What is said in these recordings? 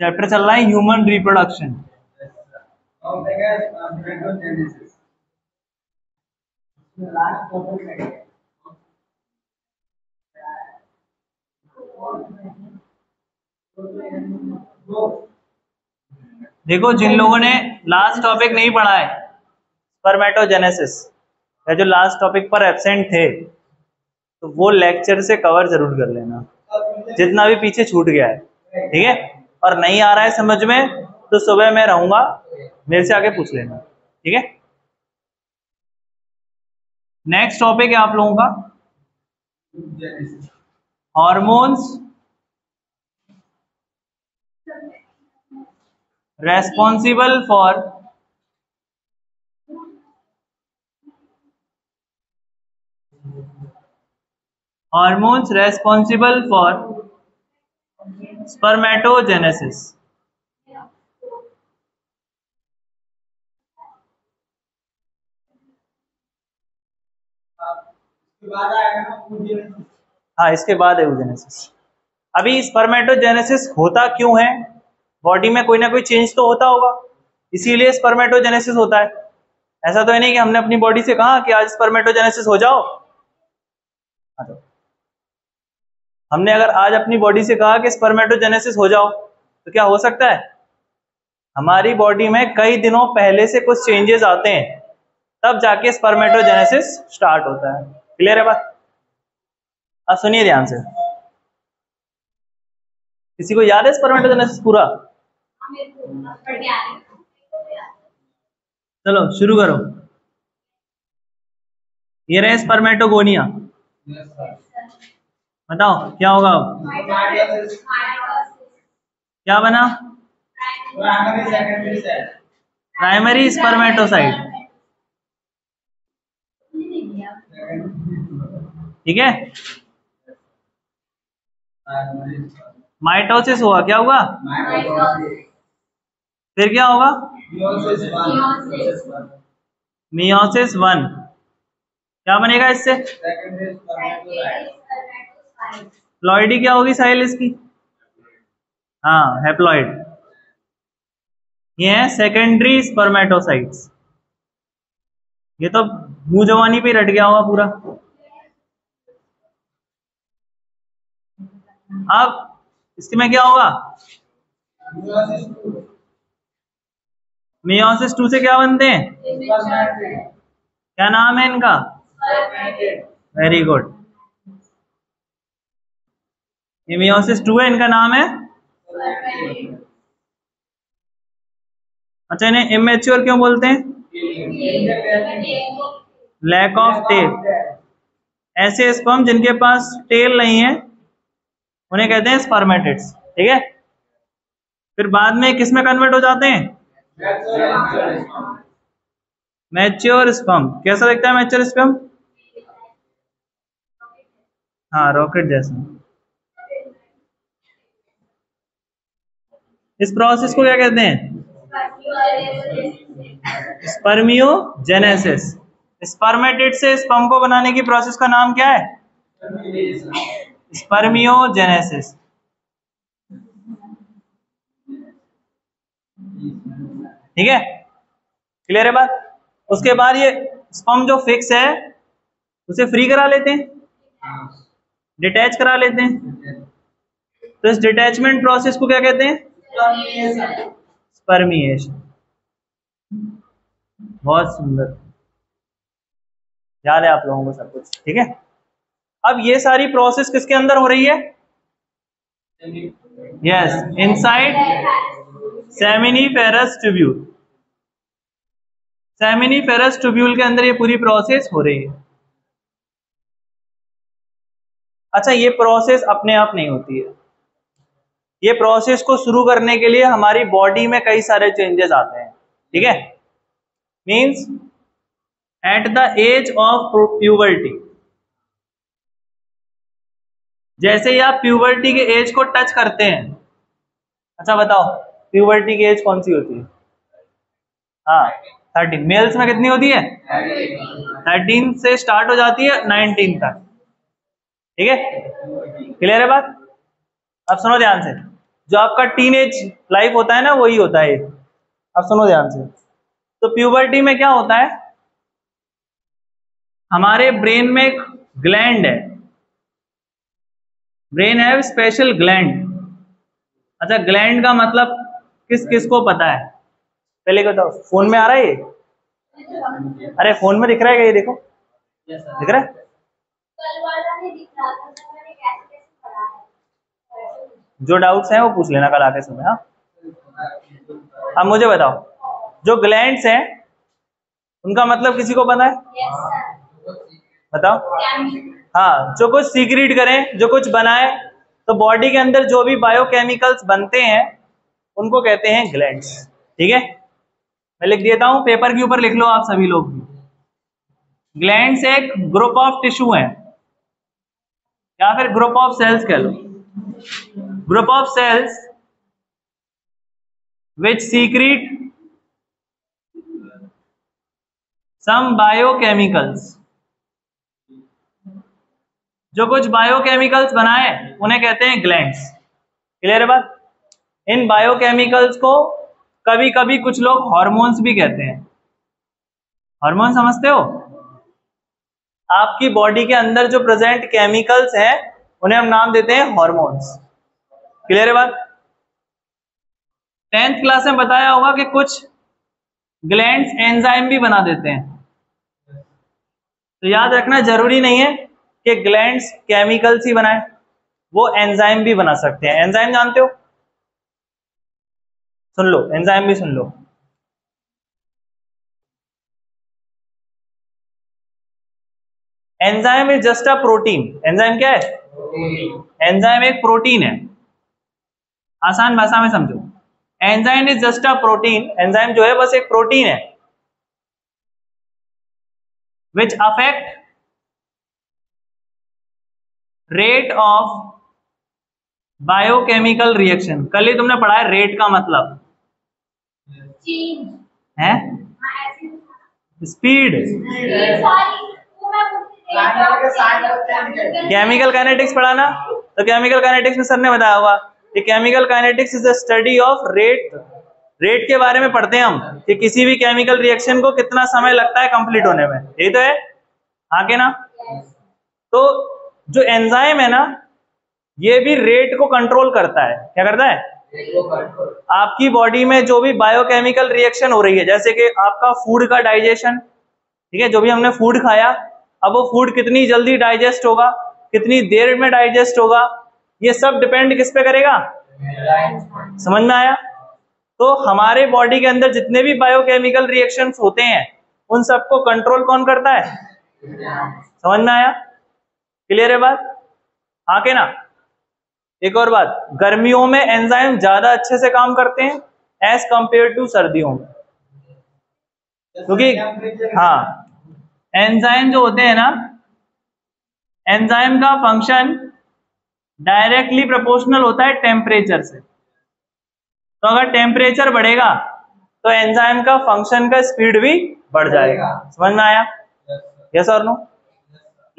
Chapter चल रहा है ह्यूमन रिप्रोडक्शन देखो, जिन लोगों ने लास्ट टॉपिक नहीं पढ़ा है स्पर्मेटोजेनेसिस या जो लास्ट टॉपिक पर एबसेंट थे तो वो लेक्चर से कवर ज़रूर कर लेना। जितना भी पीछे छूट गया है, ठीक है? और नहीं आ रहा है समझ में तो सुबह मैं रहूँगा, मेरे से आगे पूछ लेना, ठीक है? नेक्स्ट टॉपिक है आप लोगों का। Hormones responsible for hormones responsible for spermatogenesis हाँ इसके बाद है अभी स्पर्मेटोजेनेसिस होता क्यों है बॉडी में कोई ना कोई चेंज तो होता होगा। इसीलिए स्पर्मेटोजेनेसिस होता है। ऐसा तो है नहीं कि हमने अपनी बॉडी से कहा कि आज स्पर्मेटोजेनेसिस हो जाओ। हमने अगर आज अपनी बॉडी से कहा कि स्पर्मेटोजेनेसिस हो जाओ तो क्या हो सकता है? हमारी बॉडी में कई दिनों पहले से कुछ चेंजेस आते हैं, तब जाके स्पर्मेटोजेनेसिस स्टार्ट होता है। क्लियर है बात? अब सुनिए ध्यान से। किसी को याद है स्पर्मेटोजेनेसिस पूरा? चलो, शुरू करो। ये रहे स्पर्मेटोगोनिया बताओ, क्या होगा अब? क्या बना? प्राइमरी स्पर्मेटोसाइट ठीक है? माइटोसिस हुआ, क्या हुआ? फिर क्या होगा? मियोसिस वन क्या बनेगा इससे? फ्लॉइडी क्या होगी साइल इसकी? हाँ हैप्लॉइड ये है सेकेंडरी स्पर्मेटोसाइट्स ये तो मुँह जवानी पे रट गया होगा पूरा। अब इसके में क्या होगा? मियोसिस टू से क्या बनते हैं? क्या नाम है इनका? वेरी गुड मियोसिस टू है, इनका नाम है? अच्छा इन्हें इमेच्योर क्यों बोलते हैं? लैक ऑफ़ टेल ऐसे स्पर्म जिनके पास टेल नहीं है, उन्हें कहते हैं स्पर्मेटिड्स ठीक है? फिर बाद में किसमें कन्वर्ट हो जाते हैं? मैच्योर स्पर्म कैसा दिखता है मैच्योर स्पर्म हाँ रॉकेट जैसा। इस प्रोसेस को क्या कहते हैं? स्पर्मियो जेनेसिस स्पर्मेटिड से स्पर्म को बनाने की प्रोसेस का नाम क्या है? स्पर्मियोजेनेसिस ठीक है? क्लियर है बात? उसके बाद ये स्पर्म जो फिक्स है, उसे फ्री करा लेते हैं? डिटैच करा लेते हैं? तो इस डिटैचमेंट प्रोसेस को क्या कहते हैं? स्पर्मिएशन बहुत सुंदर। याद है आप लोगों को सब कुछ, ठीक है? अब ये सारी प्रोसेस किसके अंदर हो रही है? Yes inside seminiferous tubule seminiferous tubule के अंदर ये पूरी प्रोसेस हो रही है। अच्छा ये प्रोसेस अपने आप नहीं होती है। ये प्रोसेस को शुरू करने के लिए हमारी बॉडी में कई सारे चेंजेस आते हैं, ठीक है? Means at the age of puberty जैसे ही आप प्यूबर्टी के एज को टच करते हैं अच्छा बताओ प्यूबर्टी की एज कौन सी होती है? हाँ थर्टीन मेल्स में कितनी होती है? थर्टीन से स्टार्ट हो जाती है नाइनटीन तक। ठीक है? क्लियर है बात? अब सुनो ध्यान से। जो आपका टीन एज लाइफ होता है ना, वही होता है अब सुनो ध्यान से। तो प्यूबर्टी में क्या होता है? हमारे ब्रेन में एक ग्लैंड है। ब्रेन है स्पेशल ग्लैंड अच्छा ग्लैंड का मतलब किस किस को पता है? पहले बताओ, फ़ोन में आ रहा है ये? अरे, फ़ोन में दिख रहा है ये देखो? दिख रहा है? जो डाउट्स हैं वो पूछ लेना कल आके समय हाँ? अब मुझे बताओ, जो ग्लैंड्स हैं, उनका मतलब किसी को पता है? बताओ। हाँ जो कुछ सीक्रेट करें, जो कुछ बनाए तो बॉडी के अंदर जो भी बायोकेमिकल्स बनते हैं उनको कहते हैं ग्लैंड ठीक है? मैं लिख देता हूँ पेपर के ऊपर लिख लो आप सभी लोग ग्लैंड एक ग्रुप ऑफ़ टिश्यू है. या फिर ग्रुप ऑफ़ सेल्स कह लो. Group of cells which secrete some biochemicals जो कुछ बायोकेमिकल्स बनाए, उन्हें कहते हैं ग्लैंड्स क्लियर है बात? इन बायोकेमिकल्स को कभी कभी कुछ लोग हॉर्मोन्स भी कहते हैं। हार्मोन समझते हो? आपकी बॉडी के अंदर जो प्रेजेंट केमिकल्स हैं, उन्हें हम नाम देते हैं हॉर्मोन्स क्लियर है बात? टेंथ क्लास में बताया होगा कि कुछ ग्लैंड एंजाइम भी बना देते हैं। तो याद रखना ज़रूरी नहीं है कि ग्लैंड केमिकल्स ही बनाए, वो एंजाइम भी बना सकते हैं। एंजाइम जानते हो? सुन लो एंजाइम भी सुन लो। Enzyme is just a protein enzyme क्या है? एंजाइम एक प्रोटीन है। आसान भाषा में समझो। Enzyme is just a protein enzyme जो है बस एक प्रोटीन है। Which affect rate of biochemical reaction कल ही तुमने पढ़ा है रेट का मतलब। है स्पीड केमिकल काइनेटिक्स पढ़ाना? तो केमिकल काइनेटिक्स में सर ने बताया हुआ कि chemical kinetics is the study of rate rate के बारे में पढ़ते हैं हम कि किसी भी केमिकल रिएक्शन को कितना समय लगता है कंप्लीट होने में। यही तो है? आगे ना? तो जो एंजाइम है ना, ये भी रेट को कंट्रोल करता है। क्या करता है? आपकी बॉडी में जो भी बायोकेमिकल रिएक्शन हो रही है, जैसे कि आपका फ़ूड का डाइजेशन ठीक है, जो भी हमने फ़ूड खाया, अब वो फ़ूड कितनी जल्दी डाइजेस्ट होगा, कितनी देर में डाइजेस्ट होगा, ये सब डिपेंड किस पे करेगा? समझ में आया? तो हमारे बॉडी के अंदर जितने भी बायोकेमिकल रिएक्शंस होते हैं, उन सबको कंट्रोल कौन करता है? समझ में आया? क्लियर है बात? आके ना? एक और बात गर्मियों में एंजाइम ज़्यादा अच्छे से काम करते हैं एज कंपेयर टू सर्दियों में? क्योंकि हाँ एंजाइम जो होते हैं ना एंजाइम का फ़ंक्शन डायरेक्टली प्रोपोर्शनल होता है टेम्परेचर से। तो अगर टेम्परेचर बढ़ेगा तो एंजाइम का फ़ंक्शन का स्पीड भी बढ़ जाएगा। समझ में आया? यस और नो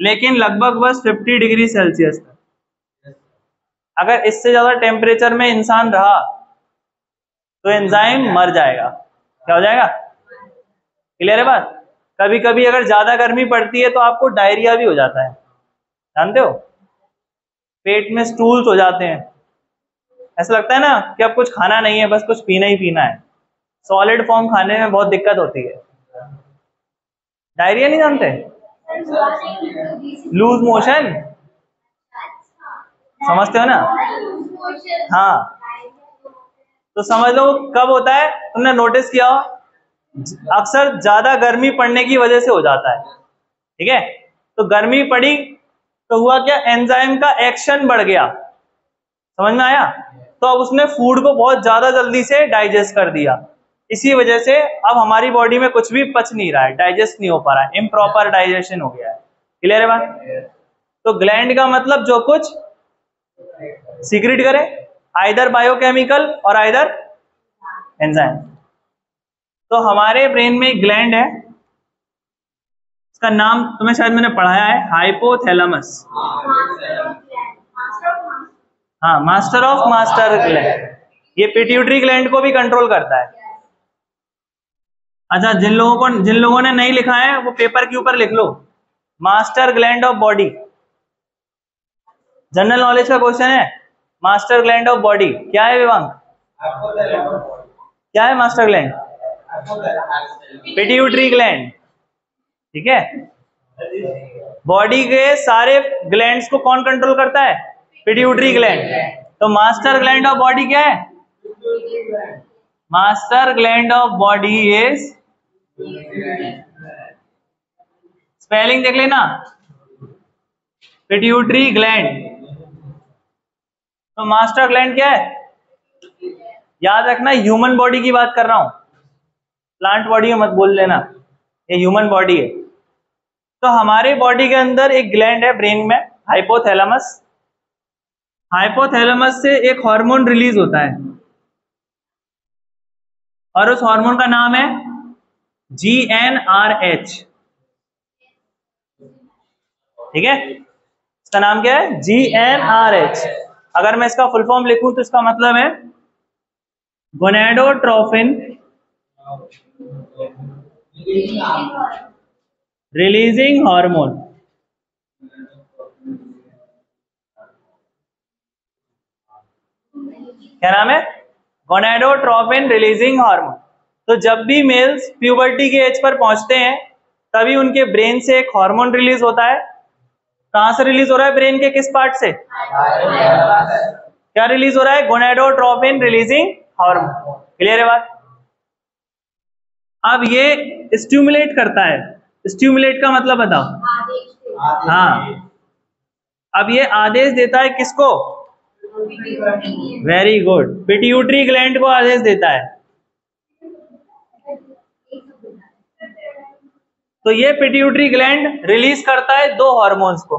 लेकिन लगभग बस 50 डिग्री सेल्सियस तक। अगर इससे ज़्यादा टेम्परेचर में इंसान रहा तो एंजाइम मर जाएगा। क्या हो जाएगा? क्लियर है बात? कभी कभी अगर ज़्यादा गर्मी पड़ती है तो आपको डायरिया भी हो जाता है। जानते हो? पेट में स्टूल्स हो जाते हैं। ऐसा लगता है ना कि अब कुछ खाना नहीं है, बस कुछ पीना ही पीना है। सॉलिड फॉर्म खाने में बहुत दिक्कत होती है। डायरिया नहीं जानते? लूज मोशन समझते हो ना? हाँ। तो समझ लो कब होता है? तुमने नोटिस किया हो? अक्सर ज़्यादा गर्मी पड़ने की वजह से हो जाता है। ठीक है? तो गर्मी पड़ी तो हुआ क्या? एंजाइम का एक्शन बढ़ गया। समझ में आया? तो अब उसने फ़ूड को बहुत ज़्यादा जल्दी से डाइजेस्ट कर दिया। इसी वजह से अब हमारी बॉडी में कुछ भी पच नहीं रहा है डाइजेस्ट नहीं हो पा रहा है इम्प्रॉपर डाइजेशन हो गया है। क्लियर है बात? तो ग्लैंड का मतलब जो कुछ सीक्रेट करे। आइदर बायोकेमिकल और आइदर एंजाइम तो हमारे ब्रेन में ग्लैंड है। इसका नाम तुम्हें शायद मैंने पढ़ाया है हाइपोथैलेमस हाँ मास्टर ऑफ़ मास्टर ग्लैंड ये पिट्यूटरी ग्लैंड को भी कंट्रोल करता है। अच्छा जिन लोगों को जिन लोगों ने नहीं लिखा है, वो पेपर के ऊपर लिख लो। Master gland of body general knowledge का क्वेश्चन है, मास्टर ग्लैंड ऑफ़ बॉडी, क्या है विवांग? क्या है मास्टर ग्लैंड? पिट्यूटरी ग्लैंड ठीक है? बॉडी के सारे ग्लैंड्स को कौन कंट्रोल करता है? पिट्यूटरी ग्लैंड तो मास्टर ग्लैंड ऑफ़ बॉडी क्या है? Master gland of body is spelling देख लेना। पिट्यूटरी ग्लैंड तो मास्टर ग्लैंड क्या है? याद रखना ह्यूमन बॉडी की बात कर रहा हूँ। प्लांट बॉडी मत बोल लेना। ये ह्यूमन बॉडी है। तो हमारे बॉडी के अंदर एक ग्लैंड है ब्रेन में हाइपोथैलेमस हाइपोथैलेमस से एक हार्मोन रिलीज़ होता है। और उस हार्मोन का नाम है जी एन आर एच ठीक है? इसका नाम क्या है? जी एन आर एच अगर मैं इसका फुल फॉर्म लिखूं तो इसका मतलब है गोनेडोट्रोफिन रिलीजिंग हार्मोन क्या नाम है? गोनेडोट्रोफिन रिलीजिंग हार्मोन तो जब भी मेल्स प्यूबर्टी के एज पर पहुँचते हैं, तभी उनके ब्रेन से एक हार्मोन रिलीज़ होता है। कहाँ से रिलीज़ हो रहा है ब्रेन के? किस पार्ट से? क्या रिलीज़ हो रहा है? गोनेडोट्रोफिन रिलीजिंग हार्मोन क्लियर है बात? अब ये स्ट्यूमुलेट करता है। स्ट्यूमुलेट का मतलब बताओ। हाँ। अब ये आदेश देता है किसको? वेरी गुड पिट्यूटरी ग्लैंड को आदेश देता है। तो ये पिट्यूटरी ग्लैंड रिलीज़ करता है दो हॉर्मोन्स को।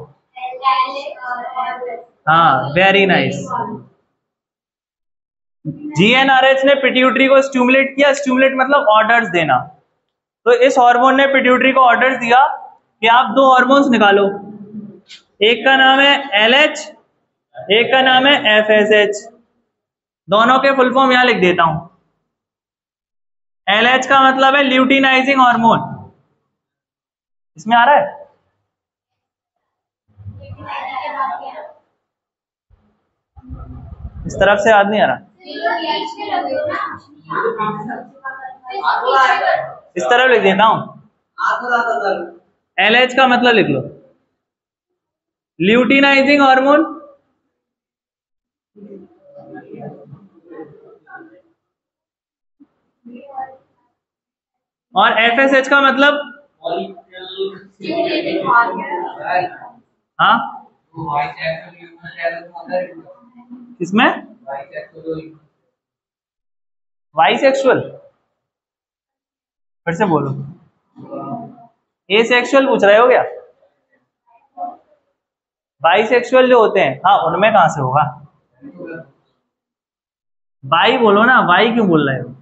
हाँ वेरी नाइस जीएनआरएच ने पिट्यूटरी को स्टिमुलेट किया। स्टिमुलेट मतलब ऑर्डर्स देना। तो इस हार्मोन ने पिट्यूटरी को ऑर्डर्स दिया कि आप दो हार्मोन्स निकालो। एक का नाम है एलएच एक का नाम है एफएसएच दोनों के फुल फॉर्म यहाँ लिख देता हूँ। एलएच का मतलब है ल्यूटिनाइजिंग हार्मोन इसमें आ रहा है? इस तरफ़ से याद नहीं आ रहा। इस तरफ़ लिख देता हूँ। एल एच का मतलब लिख लो। ल्यूटिनाइजिंग हार्मोन और एफ़ एस एच का मतलब? हाँ? किसमें? वाई सेक्सुअल फिर से बोलो। ए सेक्सुअल पूछ रहे हो क्या? बाई सेक्सुअल जो होते हैं। हाँ उनमें कहाँ से होगा? बाई बोलो ना बाई क्यों बोल रहे हो?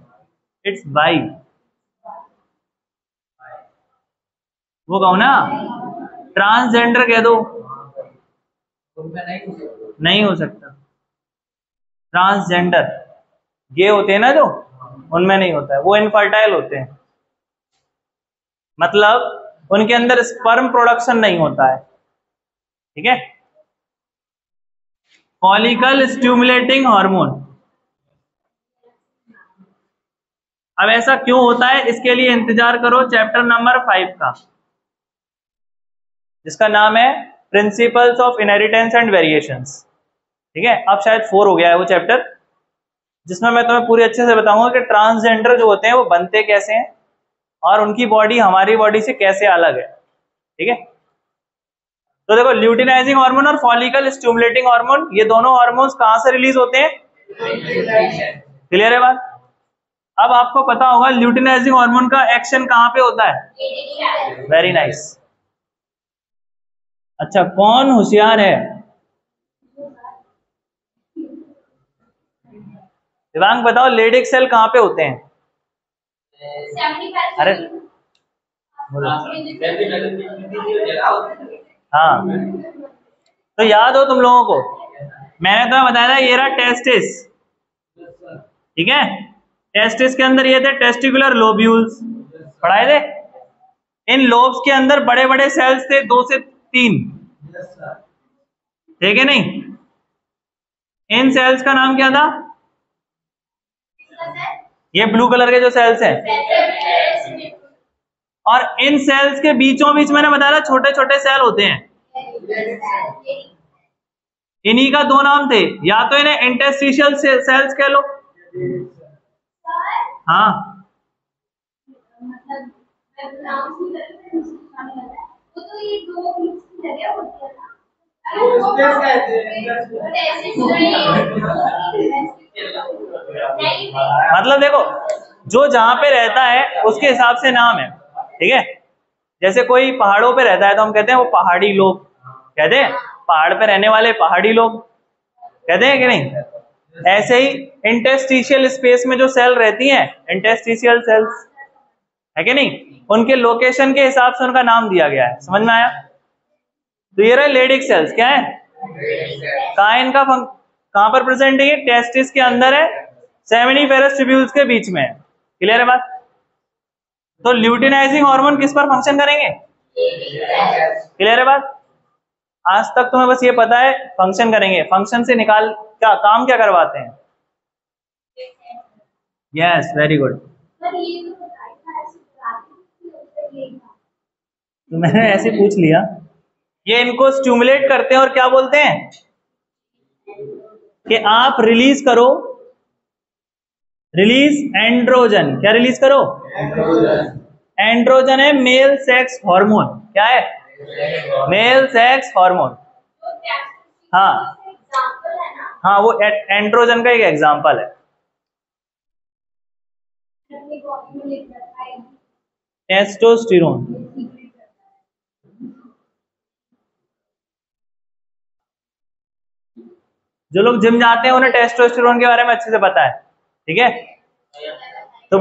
इट्स बाई वो कहो ना ट्रांसजेंडर कह दो। नहीं हो सकता। ट्रांसजेंडर ये होते हैं ना जो, उनमें नहीं होता है। वो इनफर्टाइल होते हैं। मतलब उनके अंदर स्पर्म प्रोडक्शन नहीं होता है। ठीक है? फॉलिकल स्ट्यूमुलेटिंग हार्मोन अब ऐसा क्यों होता है? इसके लिए इंतज़ार करो चैप्टर नंबर फाइव का। जिसका नाम है principles of inheritance and variations ठीक है? अब शायद फोर हो गया है वो चैप्टर जिसमें मैं तुम्हें पूरी अच्छे से बताऊँगा कि ट्रांसजेंडर जो होते हैं, वो बनते कैसे हैं और उनकी बॉडी हमारी बॉडी से कैसे अलग है। ठीक है? तो देखो ल्यूटिनाइजिंग हार्मोन और फॉलिकल स्टिमुलेटिंग हार्मोन ये दोनों हार्मोन्स कहाँ से रिलीज़ होते हैं? क्लियर है बात? अब आपको पता होगा ल्यूटिनाइजिंग हार्मोन का एक्शन कहाँ पे होता है? Very nice nice. अच्छा कौन होशियार है? दिवांग बताओ लेडिक सेल कहाँ पे होते हैं? अरे हाँ। तो याद हो तुम लोगों को? मैंने तुम्हें बताया था ये रहा टेस्टिस ठीक है? टेस्टिस के अंदर ये थे टेस्टिकुलर लोब्यूल्स पढ़ाए थे? इन लोब्स के अंदर बड़े बड़े सेल्स थे दो से तीन। ठीक है नहीं? इन सेल्स का नाम क्या था? ये ब्लू कलर के जो सेल्स है। और इन सेल्स के बीचों बीच मैंने बताया छोटे छोटे सेल होते हैं। इन्हीं का दो नाम थे। या तो इन्हें इंटेस्टिशियल सेल्स कह लो। हाँ। मतलब देखो जो जहाँ पे रहता है उसके हिसाब से नाम है ठीक है? जैसे कोई पहाड़ों पे रहता है तो हम कहते हैं वो पहाड़ी लोग। कहते हैं पहाड़ पे रहने वाले पहाड़ी लोग। कहते हैं कि नहीं? ऐसे ही इंटेस्टिशियल स्पेस में जो सेल रहती हैं इंटेस्टिशियल सेल्स है कि नहीं? उनके लोकेशन के हिसाब से उनका नाम दिया गया है। समझ में आया? तो ये रहे लेडिक सेल्स क्या है? कहा इनका कहाँ पर प्रेजेंट है टेस्टिस के अंदर है। सेमिनिफेरस ट्यूब्यूल्स के बीच में क्लियर है बात? तो ल्यूटिनाइजिंग हार्मोन किस पर फ़ंक्शन करेंगे? क्लियर है बात? आज तक तुम्हें बस ये पता है फ़ंक्शन करेंगे। फ़ंक्शन से निकाल, क्या, काम क्या करवाते हैं? यस वेरी गुड तो मैंने ऐसे पूछ लिया। ये इनको स्टिमुलेट करते हैं और क्या बोलते हैं? कि आप रिलीज़ करो। रिलीज़ एंड्रोजन क्या रिलीज़ करो? एंड्रोजन है मेल सेक्स हार्मोन क्या है? मेल सेक्स हार्मोन हाँ। हाँ वो एंड्रोजन का एक एग्जांपल है। टेस्टोस्टेरोन जो लोग जिम जाते हैं, उन्हें टेस्टोस्टेरोन के बारे में अच्छे से पता है। ठीक है? तो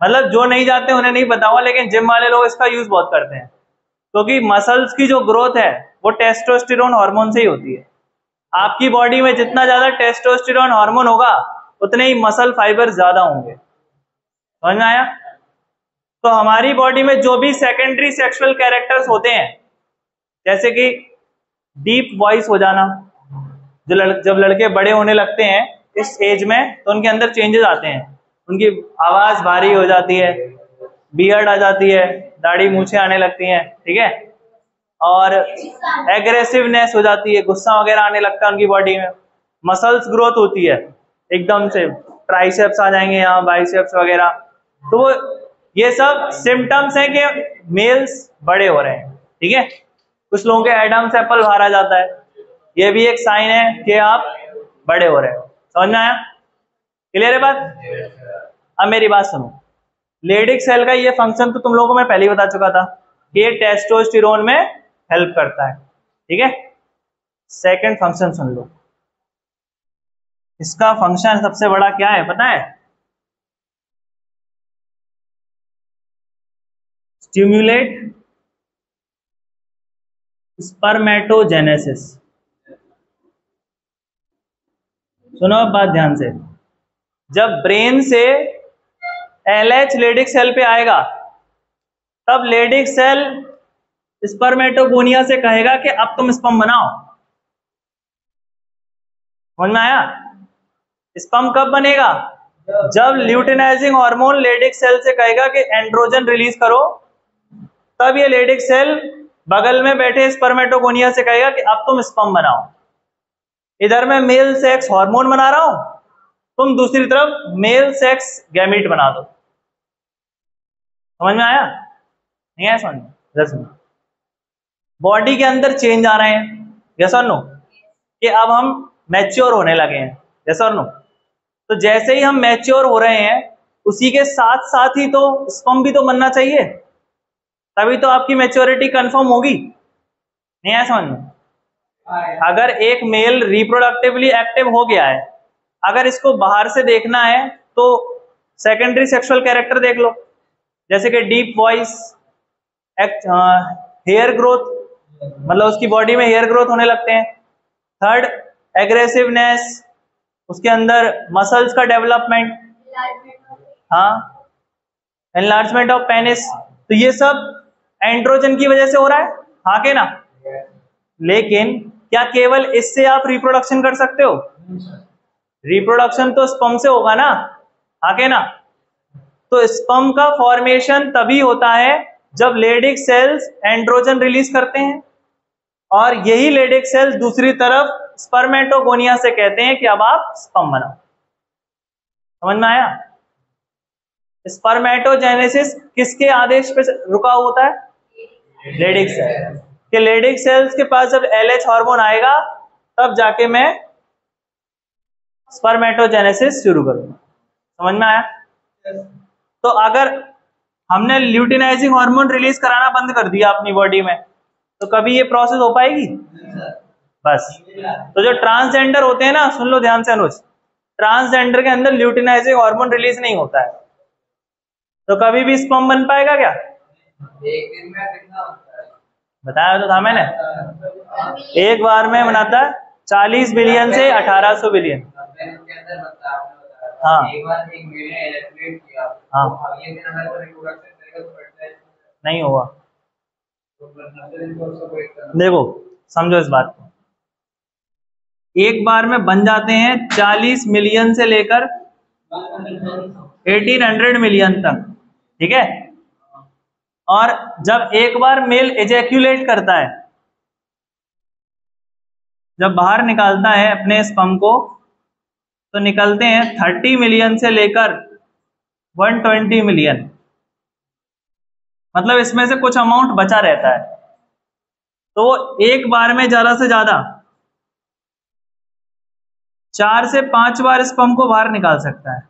मतलब जो नहीं जाते, उन्हें नहीं पता हुआ लेकिन जिम वाले लोग इसका यूज़ बहुत करते हैं। क्योंकि तो मसल्स की जो ग्रोथ है, वो टेस्टोस्टेरोन हार्मोन से ही होती है। आपकी बॉडी में जितना ज़्यादा टेस्टोस्टेरोन हार्मोन होगा, उतने ही मसल फाइबर ज़्यादा होंगे। समझ में आया? तो हमारी बॉडी में जो भी सेकेंडरी सेक्सुअल कैरेक्टर्स होते हैं, जैसे कि डीप वॉइस हो जाना जो लड़, जब लड़के बड़े होने लगते हैं इस एज में तो उनके अंदर चेंजेस आते हैं। उनकी आवाज़ भारी हो जाती है बियर्ड आ जाती है दाढ़ी मूछे आने लगती हैं ठीक है? और एग्रेसिवनेस हो जाती है गुस्सा वगैरह आने लगता है उनकी बॉडी में। मसल्स ग्रोथ होती है एकदम से। ट्राइसेप्स आ जाएँगे यहाँ बाइसेप्स वगैरह। तो ये सब सिम्टम्स हैं कि मेल्स बड़े हो रहे हैं ठीक है? कुछ लोगों के एडम्स एप्पल बाहर आ जाता है। ये भी एक साइन है कि आप बड़े हो रहे हो। समझ में आया क्लियर है बात? अब मेरी बात सुनो। लेडिक सेल का ये फ़ंक्शन तो तुम लोगों को मैं पहले ही बता चुका था ये टेस्टोस्टेरोन में हेल्प करता है। ठीक है? सेकंड फ़ंक्शन सुन लो। इसका फ़ंक्शन सबसे बड़ा क्या है, पता है? स्टिम्युलेट स्पर्मेटोजेनेसिस सुनो अब बात ध्यान से। जब ब्रेन से एल एच लेडिक सेल पे आएगा, तब लेडिक सेल स्पर्मेटोगोनिया से कहेगा कि अब तुम स्पम बनाओ। समझ में आया? स्पम कब बनेगा? जब ल्यूटिनाइजिंग हार्मोन लेडिक सेल से कहेगा कि एंड्रोजन रिलीज़ करो, तब ये लेडिक सेल बगल में बैठे स्पर्मेटोगोनिया से कहेगा कि अब तुम स्पम बनाओ। इधर मैं मेल सेक्स हार्मोन बना रहा हूँ, तुम दूसरी तरफ़ मेल सेक्स गैमिट बना दो। समझ में आया? नहीं आया समझ में? बॉडी के अंदर चेंज आ रहे हैं। यस और नो कि अब हम मैच्योर होने लगे हैं। यस और नो तो जैसे ही हम मैच्योर हो रहे हैं, उसी के साथ साथ ही तो स्पम भी तो बनना चाहिए। तभी तो आपकी मैच्योरिटी कंफर्म होगी। नहीं आया समझ में? अगर एक मेल रिप्रोडक्टिवली एक्टिव हो गया है, अगर इसको बाहर से देखना है तो सेकेंडरी सेक्सुअल कैरेक्टर देख लो। जैसे कि डीप वॉइस हेयर ग्रोथ मतलब उसकी बॉडी में हेयर ग्रोथ होने लगते हैं। थर्ड एग्रेसिवनेस उसके अंदर मसल्स का डेवलपमेंट हाँ एनलार्जमेंट ऑफ़ पेनिस तो ये सब एंड्रोजन की वजह से हो रहा है? हाँ के ना? लेकिन क्या केवल इससे आप रिप्रोडक्शन कर सकते हो? रिप्रोडक्शन तो स्पम से होगा ना? हाँ के ना? तो स्पम का फॉर्मेशन तभी होता है जब लेडिक सेल्स एंड्रोजन रिलीज़ करते हैं। और यही लेडिक सेल्स दूसरी तरफ़ स्पर्मेटोगोनिया से कहते हैं कि अब आप स्पम बनाओ। समझ में आया? स्पर्मेटोजेनेसिस किसके आदेश पे रुका होता है? लेडिक सेल कि लेडिक सेल्स के पास जब एल एच हार्मोन आएगा तब जाके मैं स्पर्मेटोजेनेसिस शुरू करूँगा। समझ में आया? तो अगर हमने ल्यूटिनाइजिंग हार्मोन रिलीज़ कराना बंद कर दिया अपनी बॉडी में तो कभी ये प्रोसेस हो पाएगी? बस। तो जो ट्रांसजेंडर होते हैं ना सुन लो ध्यान से अनुज। ट्रांसजेंडर के अंदर ल्यूटिनाइजिंग हार्मोन रिलीज़ नहीं होता है। तो कभी भी स्पम बन पाएगा क्या? एक दिन में कितना बताया तो था मैंने। एक बार में बनाता है चालीस बिलियन से अठारह सौ बिलियन। हाँ। हाँ। नहीं हुआ। देखो, समझो इस बात को। एक बार में बन जाते हैं 40 मिलियन से लेकर 1800 मिलियन तक। ठीक है? और जब एक बार मेल एजैक्यूलेट करता है, जब बाहर निकालता है अपने स्पम को तो निकलते हैं 30 मिलियन से लेकर 120 मिलियन मतलब इसमें से कुछ अमाउंट बचा रहता है। तो एक बार में ज़्यादा से ज़्यादा चार से पाँच बार स्पम को बाहर निकाल सकता है।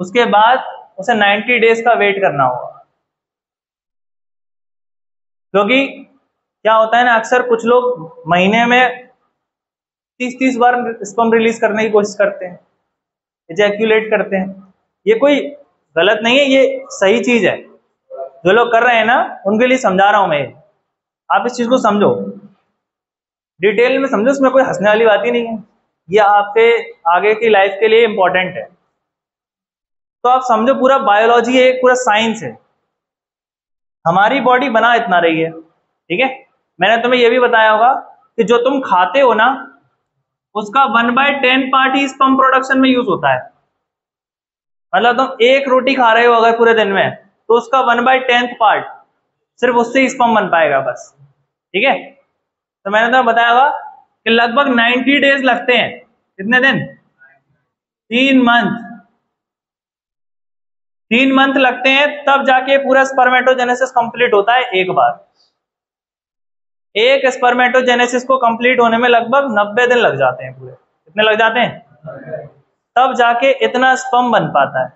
उसके बाद उसे 90 डेज़ का वेट करना होगा। क्योंकि क्या होता है ना, अक्सर कुछ लोग महीने में 30-30 बार स्पम रिलीज़ करने की कोशिश करते हैं इजैक्यूलेट करते हैं। ये कोई गलत नहीं है, ये सही चीज़ है। जो लोग कर रहे हैं ना, उनके लिए समझा रहा हूँ मैं आप इस चीज़ को समझो। डिटेल में समझो, इसमें कोई हंसने वाली बात ही नहीं है। ये आपके आगे की लाइफ के लिए इंपॉर्टेंट है। तो आप समझो पूरा बायोलॉजी है, पूरा साइंस है। हमारी बॉडी बना इतना रही है, ठीक है? मैंने तुम्हें यह भी बताया होगा कि जो तुम खाते हो ना, उसका वन बाय टेन पार्ट ही स्पम प्रोडक्शन में यूज़ होता है। मतलब तुम एक रोटी खा रहे हो अगर पूरे दिन में तो उसका वन बाय टेंथ पार्ट सिर्फ़ उससे ही स्पम बन पाएगा बस, ठीक है? तो मैंने तुम्हें बताया होगा कि लगभग 90 डेज़ लगते हैं। कितने दिन? तीन मंथ तीन मंथ लगते हैं, तब जाके पूरा स्पर्मेटोजेनेसिस कंप्लीट होता है एक बार। एक स्पर्मेटोजेनेसिस को कंप्लीट होने में लगभग 90 दिन लग जाते हैं पूरे। कितने लग जाते हैं? तब जाके इतना स्पम बन पाता है।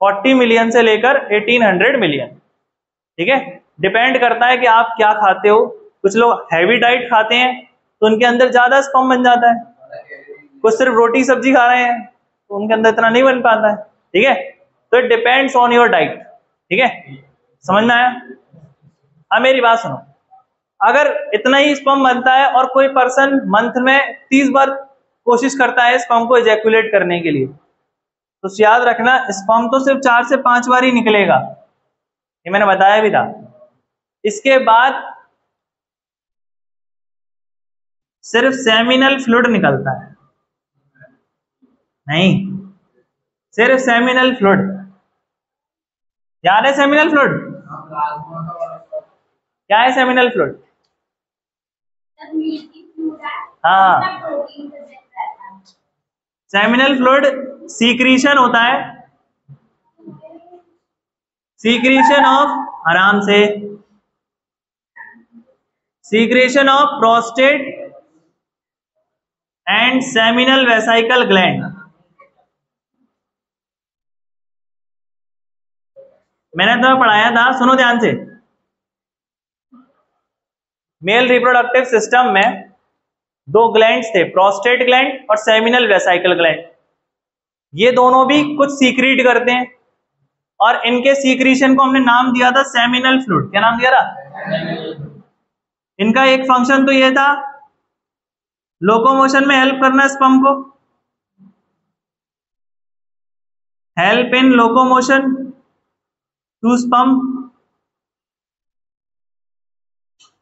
40 मिलियन से लेकर 1800 मिलियन। ठीक है? डिपेंड करता है कि आप क्या खाते हो। कुछ लोग हैवी डाइट खाते हैं तो उनके अंदर ज़्यादा स्पम बन जाता है। कुछ सिर्फ़ रोटी सब्ज़ी खा रहे हैं तो उनके अंदर इतना नहीं बन पाता है। ठीक है? तो it depends on your diet ठीक है? समझ में आया? अब मेरी बात सुनो। अगर इतना ही स्पम बनता है और कोई पर्सन मंथ में तीस बार कोशिश करता है स्पम को इजैकुलेट करने के लिए तो याद रखना स्पम तो सिर्फ़ चार से पाँच बार ही निकलेगा। ये मैंने बताया भी था। इसके बाद सिर्फ़ सेमिनल फ्लूड निकलता है। नहीं। सिर्फ़ सेमिनल फ्लूड याद है सेमिनल फ्लूड क्या है सेमिनल फ्लूड हाँ। सेमिनल फ्लूड सीक्रीशन होता है। सीक्रीशन ऑफ़ आराम से। Secretion of prostate and seminal vesicle gland. मैंने तुम्हें पढ़ाया था, सुनो ध्यान से। मेल रिप्रोडक्टिव सिस्टम में दो ग्लैंड्स थे प्रोस्टेट ग्लैंड और सेमिनल वेसाइकल ग्लैंड ये दोनों भी कुछ सीक्रेट करते हैं। और इनके सीक्रीशन को हमने नाम दिया था सेमिनल फ्लूड क्या नाम दिया था? इनका एक फ़ंक्शन तो ये था लोकोमोशन में हेल्प करना स्पम को। Help in locomotion to sperm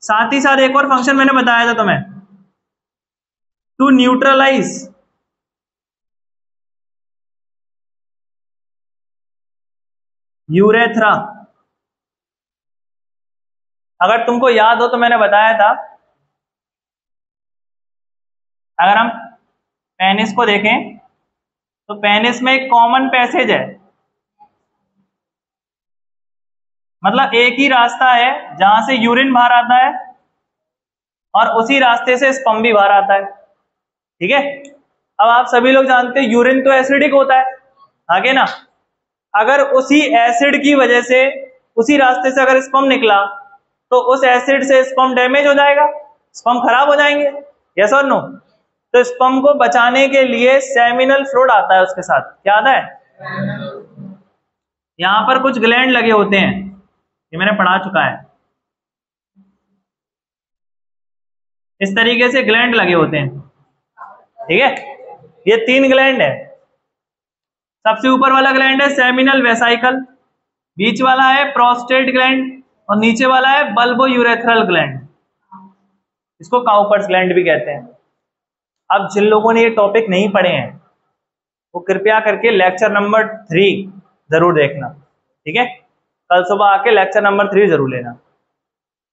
साथ ही साथ एक और फ़ंक्शन मैंने बताया था तुम्हें। टू न्यूट्रलाइज यूरेथ्रा अगर तुमको याद हो तो मैंने बताया था। अगर हम पेनिस को देखें तो पेनिस में एक कॉमन पैसेज है। मतलब एक ही रास्ता है जहाँ से यूरिन बाहर आता है और उसी रास्ते से स्पम भी बाहर आता है। ठीक है? अब आप सभी लोग जानते हैं यूरिन तो एसिडिक होता है। आगे ना? अगर उसी एसिड की वजह से उसी रास्ते से अगर स्पम निकला तो उस एसिड से स्पम डैमेज हो जाएगा। स्पम खराब हो जाएँगे। यस और नो तो स्पम को बचाने के लिए सेमिनल फ्लूड आता है उसके साथ। क्या आता है? यहाँ पर कुछ ग्लैंड लगे होते हैं। ये मैंने पढ़ा चुका है। इस तरीके से ग्लैंड लगे होते हैं। ठीक है? ये तीन ग्लैंड है। सबसे ऊपर वाला ग्लैंड है सेमिनल वेसाइकल बीच वाला है प्रोस्टेट ग्लैंड और नीचे वाला है बल्बो यूरेथ्रल ग्लैंड इसको काउपर्स ग्लैंड भी कहते हैं। अब जिन लोगों ने ये टॉपिक नहीं पढ़े हैं, वो कृपया करके लेक्चर नंबर थ्री ज़रूर देखना। ठीक है? कल सुबह आके लेक्चर नंबर थ्री ज़रूर लेना।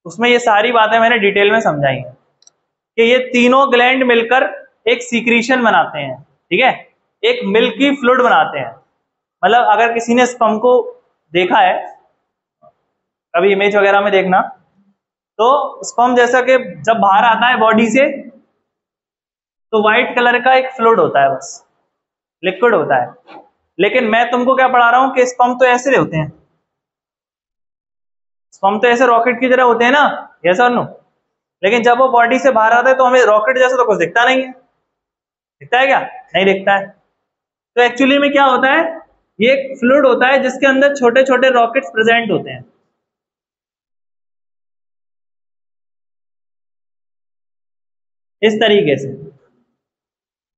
उसमें ये सारी बातें मैंने डिटेल में समझाई हैं कि ये तीनों ग्लैंड मिलकर एक सीक्रीशन बनाते हैं, ठीक है? एक मिल्की फ्लूड बनाते हैं। मतलब अगर किसी ने स्पम को देखा है, कभी इमेज वगैरह में देखना तो स्पम जैसा कि जब बाहर आता है बॉडी से तो व्हाइट कलर का एक फ्लूड होता है बस लिक्विड होता है। लेकिन मैं तुमको क्या पढ़ा रहा हूँ कि स्पम तो ऐसे होते हैं। स्पम तो ऐसे रॉकेट की तरह होते हैं ना यस और नो लेकिन जब वो बॉडी से बाहर आता है तो हमें रॉकेट जैसा तो कुछ दिखता नहीं है। दिखता है क्या? नहीं दिखता है। तो एक्चुअली में क्या होता है? ये एक फ्लूड होता है जिसके अंदर छोटे छोटे रॉकेट्स प्रेजेंट होते हैं। इस तरीके से।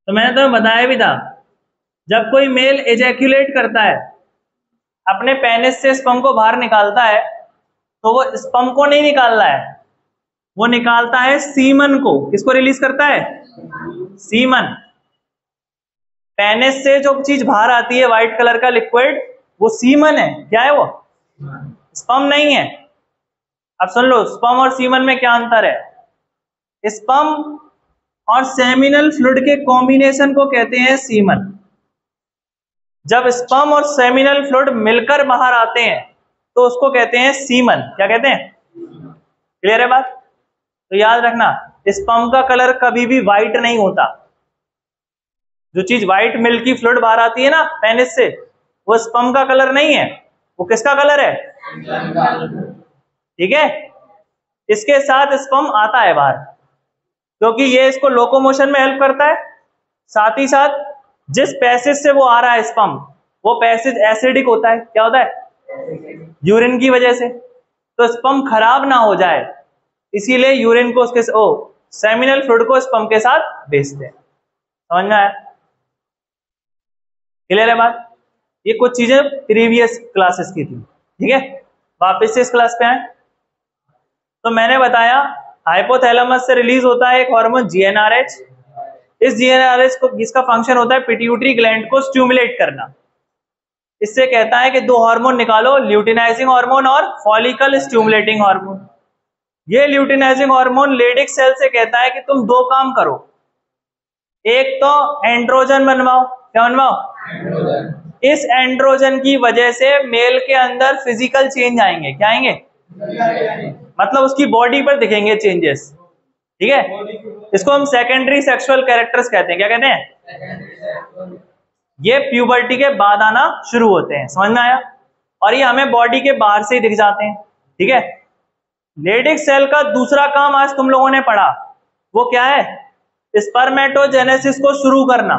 तो मैंने तुम्हें तो बताया भी था, जब कोई मेल एजैक्यूलेट करता है, अपने पेनिस से स्पम को बाहर निकालता है तो वो स्पम को नहीं निकाल रहा है। वो निकालता है सीमन को। किसको रिलीज़ करता है? सीमन पेनिस से जो चीज़ बाहर आती है व्हाइट कलर का लिक्विड वो सीमन है। क्या है वो? स्पम नहीं है। अब सुन लो स्पम और सीमन में क्या अंतर है? स्पम और सेमिनल फ्लूड के कॉम्बिनेशन को कहते हैं सीमन जब स्पम और सेमिनल फ्लूड मिलकर बाहर आते हैं तो उसको कहते हैं सीमन। क्या कहते हैं? क्लियर है बात? तो याद रखना स्पम का कलर कभी भी व्हाइट नहीं होता। जो चीज़ व्हाइट मिल्क की फ्लूड बाहर आती है ना पेनिस से, वो स्पम का कलर नहीं है। वो किसका कलर है? ठीक है? इसके साथ स्पम आता है बाहर। क्योंकि ये इसको लोकोमोशन में हेल्प करता है। साथ ही साथ, जिस पैसेज से वो आ रहा है स्पम वो पैसेज एसिडिक होता है। क्या होता है? यूरिन की वजह से। तो स्पम खराब ना हो जाए, इसीलिए यूरिन को उसके ओ सेमिनल फ्लूड को स्पम के साथ भेजते हैं। समझ में क्लियर है बात? ये कुछ चीज़ें प्रीवियस क्लासेस की थी। ठीक है? वापस से इस क्लास पे आए। तो मैंने बताया हाइपोथैलेमस से रिलीज़ होता है एक हार्मोन जीएनआरएच इस जीएनआरएच को, जिसका फ़ंक्शन होता है पिट्यूटरी ग्लैंड को स्टिमुलेट करना। इससे कहता है कि दो हार्मोन निकालो ल्यूटिनाइजिंग हार्मोन और फॉलिकल स्टिमुलेटिंग हार्मोन ये ल्यूटिनाइजिंग हार्मोन लेडिक सेल से कहता है कि तुम दो काम करो। एक तो एंड्रोजन बनवाओ। क्या बनवाओ? इस एंड्रोजन की वजह से मेल के अंदर फ़िज़िकल चेंज आएँगे। क्या आएँगे? मतलब उसकी बॉडी पर दिखेंगे चेंजेस ठीक है? इसको हम सेकेंडरी सेक्सुअल कैरेक्टर्स कहते हैं। क्या कहते हैं? ये प्यूबर्टी के बाद आना शुरू होते हैं। समझ में आया? और ये हमें बॉडी के बाहर से ही दिख जाते हैं। ठीक है? लेडिक सेल का दूसरा काम आज तुम लोगों ने पढ़ा, वो क्या है? स्पर्मेटोजेनेसिस को शुरू करना।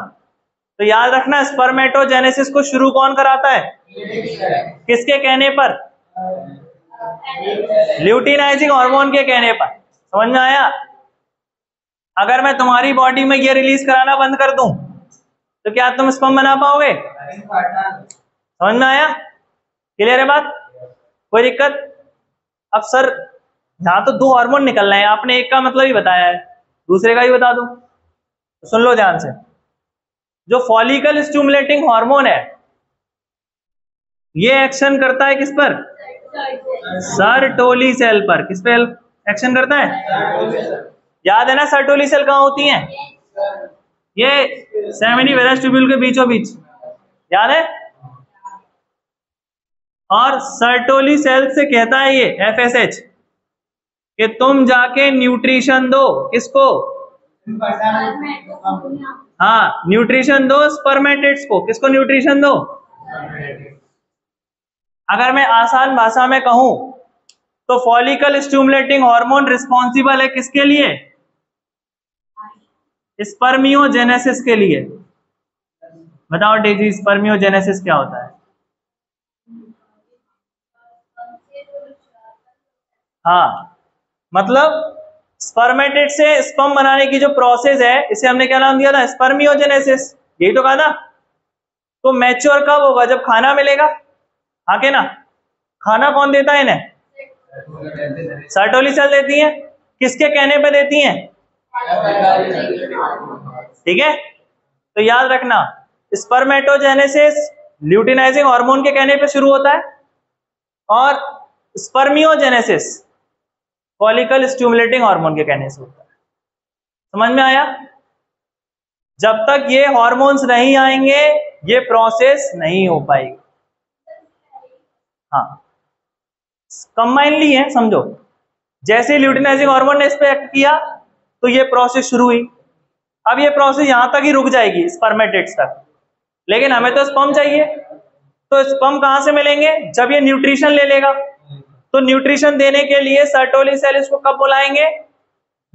तो याद रखना स्पर्मेटोजेनेसिस को शुरू कौन कराता है? किसके कहने पर? ल्यूटिनाइजिंग हार्मोन के कहने पर। समझ में आया? अगर मैं तुम्हारी बॉडी में ये रिलीज़ कराना बंद कर दूँ तो क्या तुम स्पम बना पाओगे? समझ में आया? क्लियर है बात? कोई दिक्कत? अब सर यहाँ तो दो हार्मोन निकल रहे हैं। आपने एक का मतलब ही बताया है। दूसरे का ही बता दो। तो सुन लो ध्यान से। जो फॉलिकल स्टूमुलेटिंग हार्मोन है ये एक्शन करता है किस पर? सरटोली सेल पर। किस पे एक्शन करता है? याद है ना सरटोली सेल कहाँ होती हैं? ये सेमिनी वेरस ट्यूब्यूल के बीचों बीच। याद है? और सर्टोली सेल से कहता है ये एफ़ एस एच कि तुम जाके न्यूट्रिशन दो। किसको? हाँ न्यूट्रिशन दो स्पर्मेटिड्स को। किसको न्यूट्रिशन दो? अगर मैं आसान भाषा में कहूँ तो फॉलिकल स्टूमुलेटिंग हार्मोन रिस्पॉन्सिबल है किसके लिए? स्पर्मियोजेनेसिस के लिए। बताओ डेजी स्पर्मियोजेनेसिस क्या होता है? हाँ मतलब स्पर्मेटेड से स्पर्म बनाने की जो प्रोसेस है, इसे हमने क्या नाम दिया था? स्पर्मियोजेनेसिस यही तो कहा था। तो मैच्योर कब होगा? जब खाना मिलेगा? हाँ के ना? खाना कौन देता है इन्हें? सर्टोली सेल देती है। किसके कहने पे देती हैं? ठीक है? तो याद रखना स्पर्मेटोजेनेसिस ल्यूटिनाइजिंग हार्मोन के कहने पे शुरू होता है और स्पर्मियोजेनेसिस फॉलिकल स्टिमुलेटिंग हार्मोन के कहने से होता है। समझ में आया? जब तक ये हार्मोन्स नहीं आएँगे, ये प्रोसेस नहीं हो पाएगी। हाँ। कंबाइनली है, समझो। जैसे ल्यूटिनाइजिंग हार्मोन ने इस पे एक्ट किया तो ये प्रोसेस शुरू हुई। अब ये प्रोसेस यहाँ तक ही रुक जाएगी स्पर्मेटिड्स तक। लेकिन हमें तो स्पम चाहिए। तो स्पम कहाँ से मिलेंगे? जब ये न्यूट्रिशन ले लेगा। तो न्यूट्रिशन देने के लिए सर्टोली सेल इसको कब बुलाएँगे?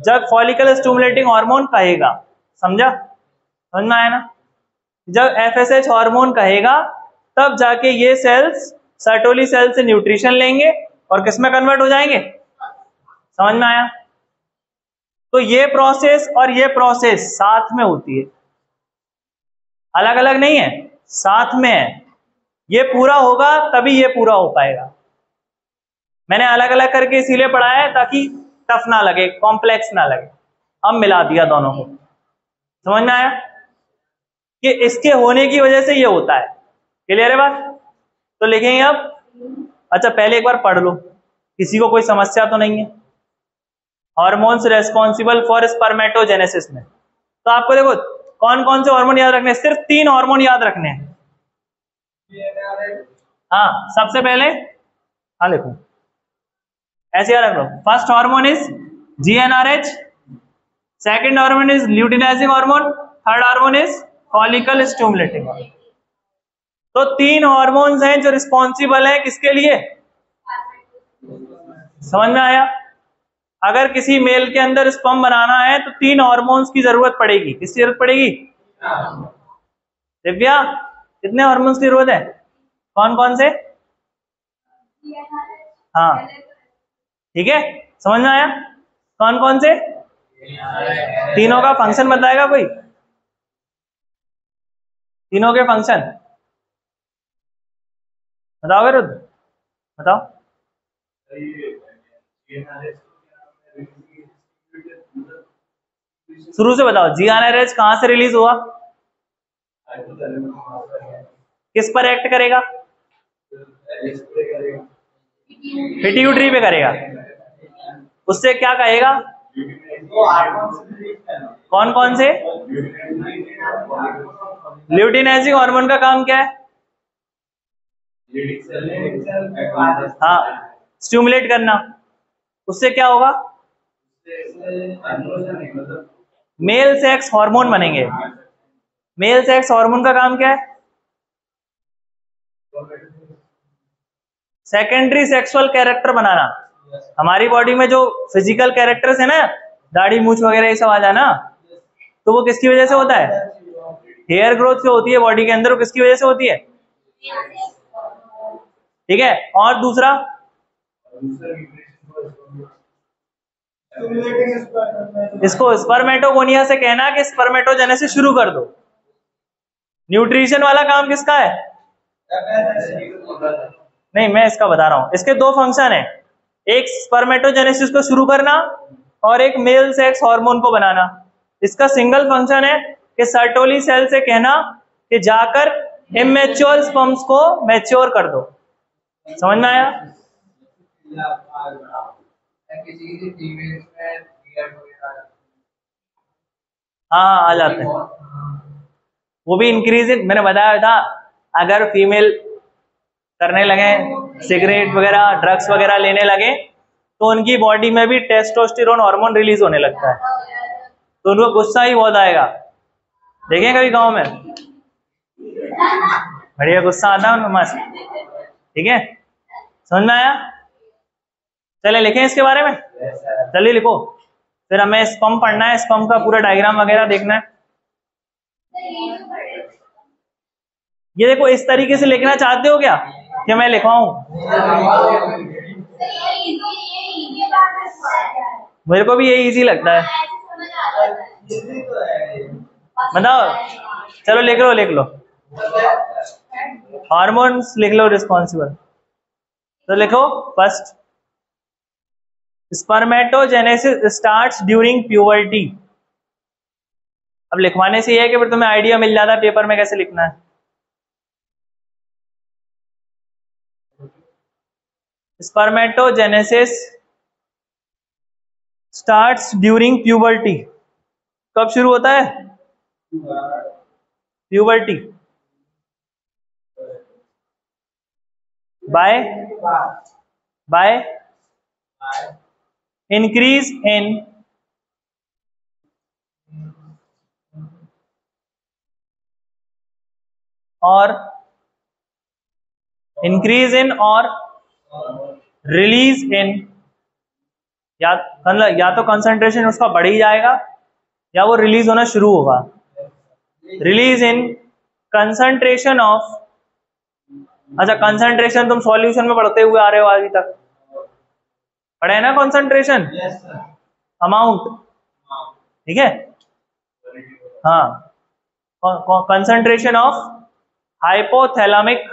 जब फॉलिकल स्टूमुलेटिंग हार्मोन कहेगा। समझा? समझ में आया ना? जब एफएसएच हार्मोन कहेगा, तब जाके ये सेल्स सर्टोली सेल से न्यूट्रिशन लेंगे और किसमें कन्वर्ट हो जाएँगे? समझ में आया तो ये प्रोसेस और ये प्रोसेस साथ में होती है। अलग अलग नहीं है, साथ में है। ये पूरा होगा तभी ये पूरा हो पाएगा। मैंने अलग अलग करके इसीलिए पढ़ाया है ताकि टफ ना लगे कॉम्प्लेक्स ना लगे। अब मिला दिया दोनों को। समझ में आया? कि इसके होने की वजह से ये होता है। क्लियर है बात? तो लिखेंगे अब। अच्छा पहले एक बार पढ़ लो। किसी को कोई समस्या तो नहीं है? हॉर्मोन्स रेस्पॉन्सिबल फॉर स्पर्मेटोजेनेसिस में। तो आपको देखो कौन कौन से हार्मोन याद रखने सिर्फ़ तीन हार्मोन याद रखने हैं। सबसे पहले हाँ लिखो ऐसे याद रख लो first hormone is GnRH second hormone is luteinizing hormone third hormone is follicle stimulating तो तीन हार्मोन्स हैं जो रिस्पॉन्सिबल है किसके लिए? समझ में आया? अगर किसी मेल के अंदर स्पम बनाना है तो तीन हार्मोन्स की ज़रूरत पड़ेगी। किसकी ज़रूरत पड़ेगी? दिव्या, कितने हार्मोन्स की ज़रूरत है? कौन कौन से? हाँ। ठीक है? समझ में आया? कौन कौन से? तीनों का फ़ंक्शन बताएगा कोई? तीनों के फ़ंक्शन बताओगे रुद्र बताओ। शुरू से बताओ, जी आर एच कहाँ से रिलीज़ हुआ? किस पर एक्ट करेगा? पिट्यूटरी पे करेगा। उससे क्या कहेगा? कौन कौन से? ल्यूटिनाइजिंग हार्मोन का काम क्या है? हाँ स्टिमुलेट करना। उससे क्या होगा? मेल सेक्स हार्मोन बनेंगे। मेल सेक्स हार्मोन का काम क्या है? सेकेंडरी सेक्सुअल कैरेक्टर बनाना। हमारी बॉडी में जो फ़िज़िकल कैरेक्टर्स है ना, दाढ़ी, मूछ वगैरह, ये सब आ जाना तो वो किसकी वजह से होता है? हेयर ग्रोथ जो होती है बॉडी के अंदर, वो किसकी वजह से होती है? ठीक है, और दूसरा? इसको स्पर्मेटोगोनिया से कहना कि स्पर्मेटोजेनेसिस शुरू कर दो। न्यूट्रिशन वाला काम किसका है? नहीं, मैं इसका बता रहा हूँ। इसके दो फ़ंक्शन है। एक स्पर्मेटोजेनेसिस को शुरू करना और एक मेल सेक्स हार्मोन को बनाना। इसका सिंगल फ़ंक्शन है कि सर्टोली सेल से कहना कि जाकर इमेच्योर स्पम्स को मैच्योर कर दो। समझ में आया? हाँ आ जाते हैं। वो भी इंक्रीजिंग मैंने बताया था, अगर फीमेल करने लगे सिगरेट वगैरह ड्रग्स वगैरह लेने लगे तो उनकी बॉडी में भी टेस्टोस्टेरोन हार्मोन रिलीज़ होने लगता है। तो उनको गुस्सा ही बहुत आएगा। देखें कभी गाँव में। बढ़िया गुस्सा आता है उनको मस्त। ठीक है? समझ में आया? चले लिखें इसके बारे में? चलिए लिखो। फिर हमें स्पम पढ़ना है स्पम का पूरा डायग्राम वगैरह देखना है। ये देखो इस तरीके से लिखना चाहते हो क्या? कि मैं लिखवाऊं? मेरे को भी ये इजी लगता है। बताओ। चलो लिख लो लिख लो। हार्मोन्स लिख लो रिस्पॉन्सिबल तो लिखो first spermatogenesis starts during puberty अब लिखवाने से ये है कि फिर तुम्हें आइडिया मिल जाता है पेपर में कैसे लिखना है। स्पर्मेटोजेनेसिस स्टार्ट्स ड्यूरिंग प्यूबर्टी कब शुरू होता है? Puberty by by increase in और increase in और release in, या या तो कंसंट्रेशन उसका बढ़ ही जाएगा, या वो रिलीज़ होना शुरू होगा। रिलीज़ इन कंसंट्रेशन ऑफ़ अच्छा कंसंट्रेशन तुम सॉल्यूशन में पढ़ते हुए आ रहे हो अभी तक। पढ़े ना कॉन्सेंट्रेशन अमाउंट ठीक है? हाँ. Concentration of hypothalamic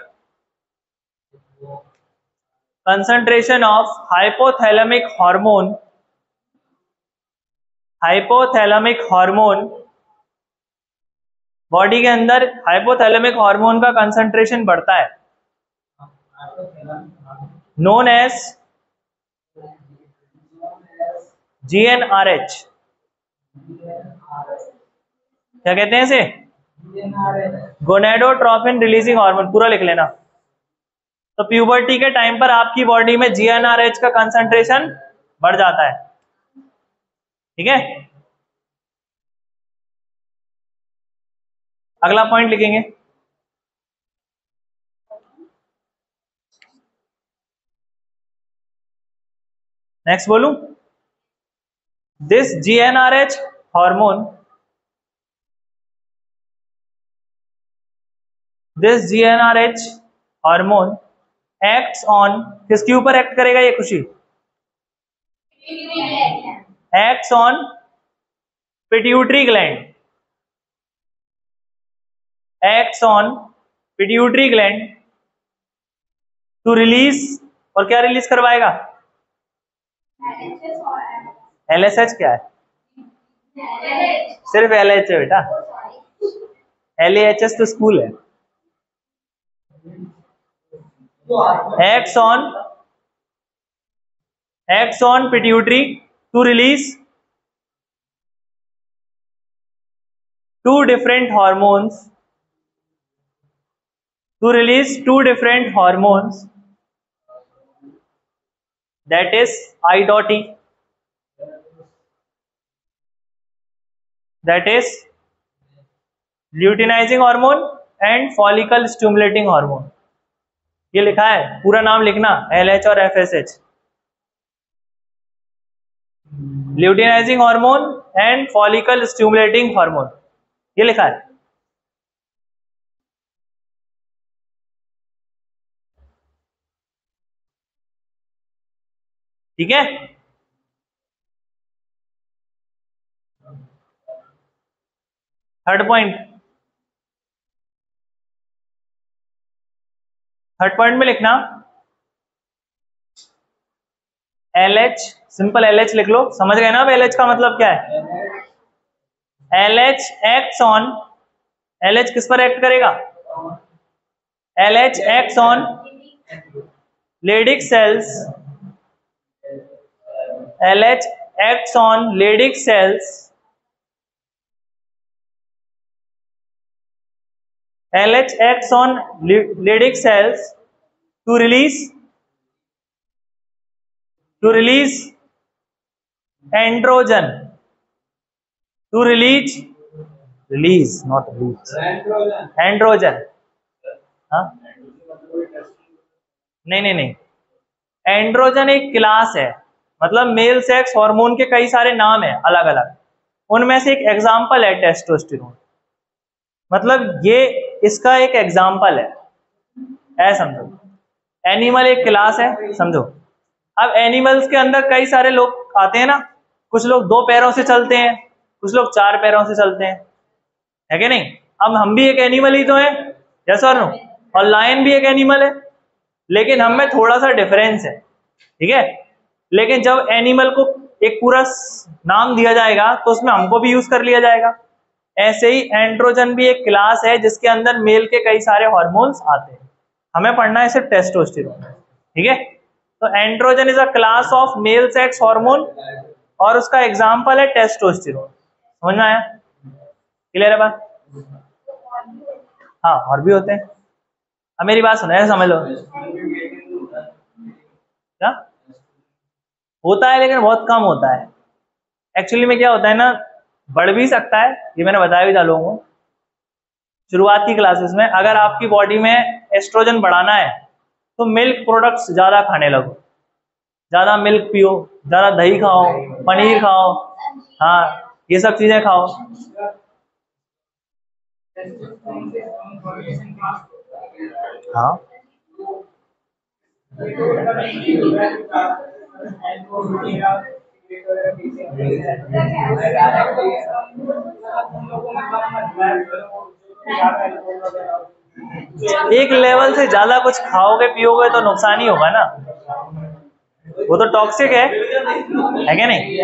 concentration of hypothalamic hormone hypothalamic hormone body के अंदर हाइपोथैलेमिक हार्मोन का कंसंट्रेशन बढ़ता है। नोन एज जीएनआरएच क्या कहते हैं इसे? गोनेडोट्रोफिन रिलीजिंग हार्मोन पूरा लिख लेना। तो प्यूबर्टी के टाइम पर आपकी बॉडी में जीएनआरएच का कंसंट्रेशन बढ़ जाता है। ठीक है? अगला पॉइंट लिखेंगे। नेक्स्ट बोलू? This GnRH hormone this GnRH hormone acts on किसके ऊपर एक्ट करेगा ये खुशी acts on pituitary gland acts on pituitary gland to release और क्या रिलीज़ करवाएगा एल एस एच क्या है? सिर्फ़ एल एच है बेटा। एल एच एस तो स्कूल है। Acts on acts on pituitary to release two different hormones to release two different hormones that is I dot E that is luteinizing hormone and follicle stimulating hormone ये लिखा है, पूरा नाम लिखना L H और F S H luteinizing hormone and follicle stimulating hormone ये लिखा है. ठीक है? थर्ड पॉइंट थर्ड पॉइंट में लिखना। L H simple L H लिख लो। समझ गए ना अब एल एच का मतलब क्या है? L H act on L H किस पर एक्ट करेगा? L H act on Leydig cells L H act on Leydig cells LH acts on Leydig cells to release to release androgen to release release not release androgen androgen हाँ नहीं नहीं नहीं androgen एक class है मतलब male sex hormone के कई सारे नाम है अलग अलग उनमें से एक एग्जांपल है टेस्टोस्टेरोन मतलब ये इसका एक एग्ज़ाम्पल है। ऐ समझो। एनिमल एक क्लास है, समझो। अब एनिमल्स के अंदर कई सारे लोग आते हैं ना। कुछ लोग दो पैरों से चलते हैं, कुछ लोग चार पैरों से चलते हैं। है कि नहीं? अब हम भी एक एनिमल ही तो है। जैसा नो और लायन भी एक एनिमल है। लेकिन हम में थोड़ा सा डिफरेंस है। ठीक है? लेकिन जब एनिमल को एक पूरा नाम दिया जाएगा तो उसमें हमको भी यूज़ कर लिया जाएगा। ऐसे ही एंड्रोजन भी एक क्लास है जिसके अंदर मेल के कई सारे हॉर्मोन्स आते हैं। हमें पढ़ना है सिर्फ़ टेस्टोस्टेरोन ठीक है? तो androgen is a class of male sex hormone और उसका एग्जांपल है टेस्टोस्टेरोन समझ में आया? क्लियर है बात? हाँ और भी होते हैं। अब मेरी बात सुना, ऐसे समझ लो। क्या? होता है लेकिन बहुत कम होता है। एक्चुअली में क्या होता है ना बढ़ भी सकता है, ये मैंने बताया भी था लोगों को। शुरुआती क्लासेस में, अगर आपकी बॉडी में एस्ट्रोजन बढ़ाना है तो मिल्क प्रोडक्ट्स ज़्यादा खाने लगो। ज़्यादा मिल्क पियो, ज़्यादा दही खाओ, पनीर खाओ हाँ ये सब चीज़ें खाओ। हाँ। एक लेवल से ज़्यादा कुछ खाओगे, पियोगे तो नुकसान ही होगा ना। वो तो टॉक्सिक है। है क्या नहीं?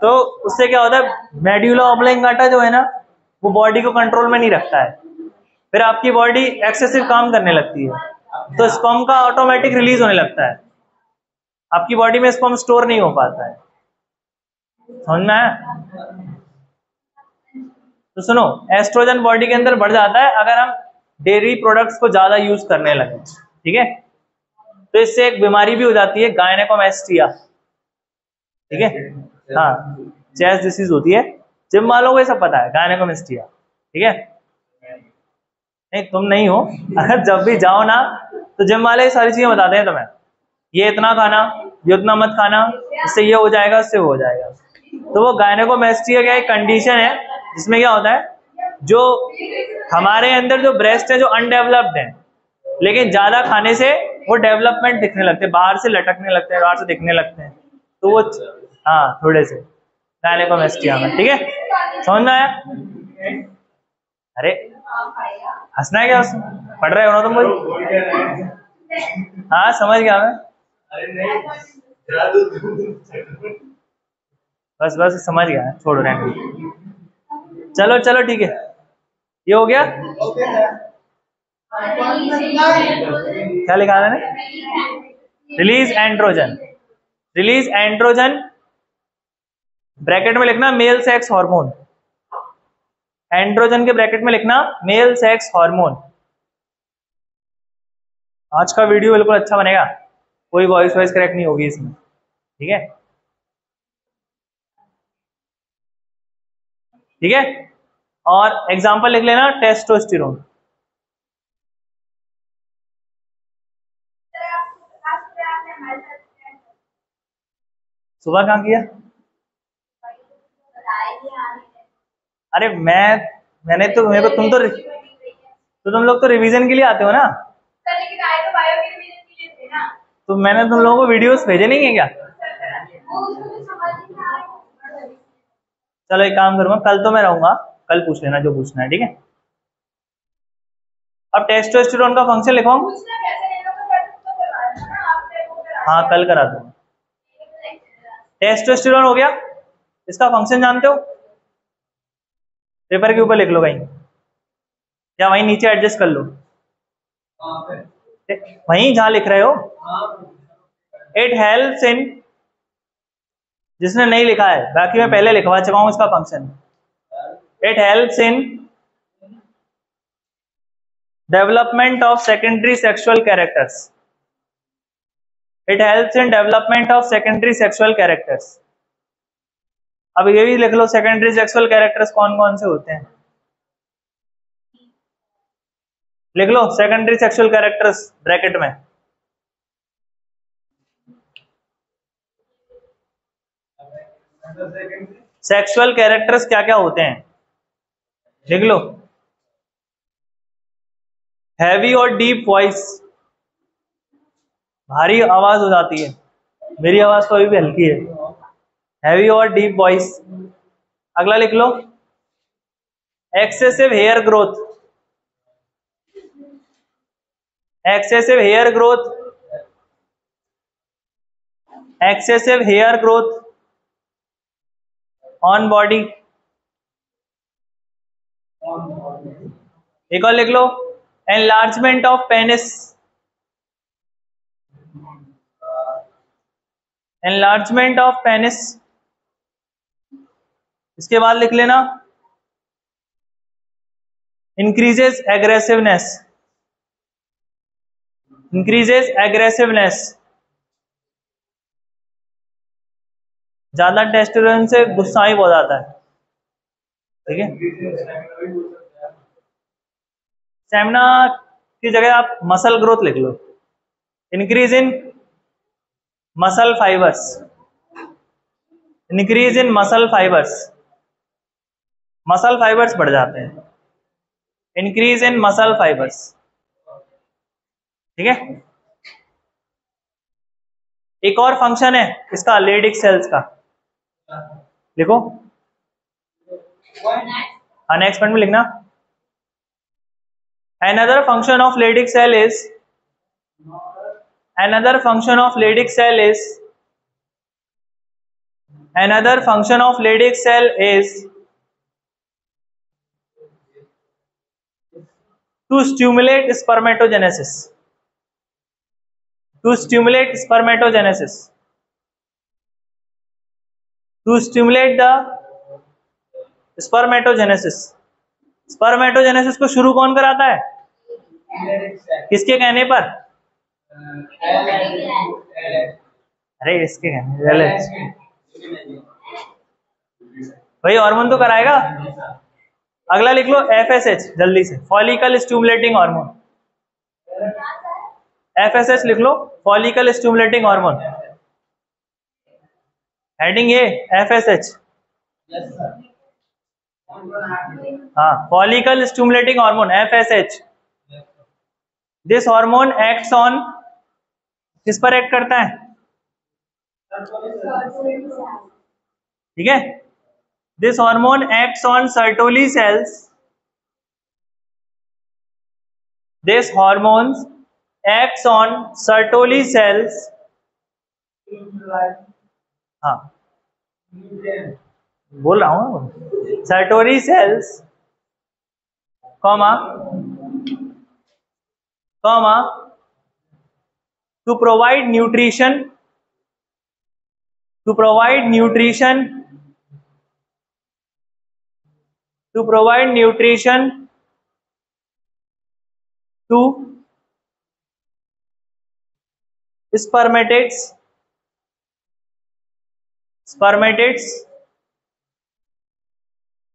तो उससे क्या होता है मेड्यूला ऑब्लिंगाटा जो है ना, वो बॉडी को कंट्रोल में नहीं रखता है। फिर आपकी बॉडी एक्सेसिव काम करने लगती है। तो स्पम का ऑटोमेटिक रिलीज़ होने लगता है। आपकी बॉडी में स्पम स्टोर नहीं हो पाता है। समझ में आया? तो सुनो एस्ट्रोजन बॉडी के अंदर बढ़ जाता है अगर हम डेयरी प्रोडक्ट्स को ज़्यादा यूज़ करने लगे, ठीक है? तो इससे एक बीमारी भी हो जाती है गायनेकोमेस्टिया ठीक है? हाँ चेस डिसीज होती है। जिम वालों को ये सब पता है गायनेकोमेस्टिया ठीक है? नहीं, तुम नहीं हो। अगर जब भी जाओ ना तो जिम वाले सारी चीज़ें बताते हैं तुम्हें, ये इतना खाना, ये उतना मत खाना, इससे ये हो जाएगा इससे हो जाएगा। तो वो गायनेकोमेस्टिया क्या एक कंडीशन है, जिसमें क्या होता है, जो हमारे अंदर जो ब्रेस्ट है, जो अनडेवलप्ड है, लेकिन ज़्यादा खाने से वो डेवलपमेंट दिखने लगते हैं, बाहर से लटकने लगते हैं, बाहर से दिखने लगते हैं। तो वो हाँ थोड़े से गायनेकोमेस्टिया में ठीक है? समझ में अरे, हंसना है क्या उसमें? पढ़ रहे हो ना तुम भाई हाँ समझ गया मैं। बस बस, समझ गया, छोड़ रहे चलो चलो, ठीक है। ये हो गया? क्या लिखा मैंने? Release androgen release androgen bracket में लिखना मेल सेक्स हार्मोन एंड्रोजन के ब्रैकेट में लिखना मेल सेक्स हार्मोन आज का वीडियो बिल्कुल अच्छा बनेगा। कोई वॉइस वॉइस करेक्ट नहीं होगी इसमें। ठीक है? ठीक है? और एग्ज़ाम्पल लिख लेना टेस्टोस्टेरोन सुबह कहाँ किया? अरे मैं, मैंने तो मेरे को तुम तो तो तुम लोग तो रिवीजन के लिए आते हो ना? तो मैंने तुम लोगों को वीडियोस भेजे नहीं है क्या? चलो एक काम करूँगा कल तो मैं रहूँगा। कल पूछ लेना जो पूछना है ठीक है? अब टेस्टोस्टेरोन का फ़ंक्शन लिखवाऊं हाँ? कल करा दूँगा। टेस्टोस्टेरोन हो गया? इसका फ़ंक्शन जानते हो? पेपर के ऊपर लिख लो कहीं। या वहीं नीचे एडजस्ट कर लो। वहीं जहाँ लिख रहे हो। इट हेल्प्स इन जिसने नहीं लिखा है। बाकी मैं पहले लिखवा चुका हूँ इसका function it helps in development of secondary sexual characters it helps in development of secondary sexual characters अब ये भी लिख लो सेकेंडरी सेक्सुअल कैरेक्टर्स कौन कौन से होते हैं? लिख लो सेकेंडरी सेक्सुअल कैरेक्टर्स ब्रैकेट में। सेक्सुअल कैरेक्टर्स क्या क्या होते हैं? लिख लो। हैवी और डीप वॉइस भारी आवाज़ हो जाती है। मेरी आवाज़ तो अभी भी हल्की है। हैवी और डीप वॉइस अगला लिख लो। Excessive hair growth excessive hair growth excessive hair growth on body एक और लिख लो. Enlargement of penis enlargement of penis इसके बाद लिख लेना. इंक्रीजेस एग्रेसिवनेस इंक्रीजेस एग्रेसिवनेस ज़्यादा टेस्टोस्टेरोन से गुस्सा ही बहुत आता है। ठीक है? स्टेमिना की जगह आप मसल ग्रोथ लिख लो। Increase in muscle fibres increase in muscle fibres muscle fibres बढ़ जाते हैं। इंक्रीज इन मसल फाइबर्स ठीक है? एक और फ़ंक्शन है, इसका लेडिक सेल्स का। लिखो हाँ नेक्स्ट पॉइंट में लिखना another function of Leydig cell is another function of Leydig cell is another function of Leydig cell is to stimulate spermatogenesis to stimulate spermatogenesis to stimulate the spermatogenesis. Spermatogenesis को शुरू कौन कराता है? किसके कहने पर? अरे, इसके कहने भाई हार्मोन तो कराएगा। अगला लिख लो एफ़ एस एच जल्दी से। फॉलिकल स्टूमुलेटिंग हार्मोन एच लिख लो follicle stimulating hormone heading A F S H हाँ follicle stimulating hormone F S H this hormone acts on किस पर एक्ट करता है? ठीक है? This hormone acts on Sertoli cells this hormones acts on Sertoli cells हाँ। बोल रहा हूँ। Sertoli cells comma comma to provide nutrition to provide nutrition to provide nutrition to spermatids spermatids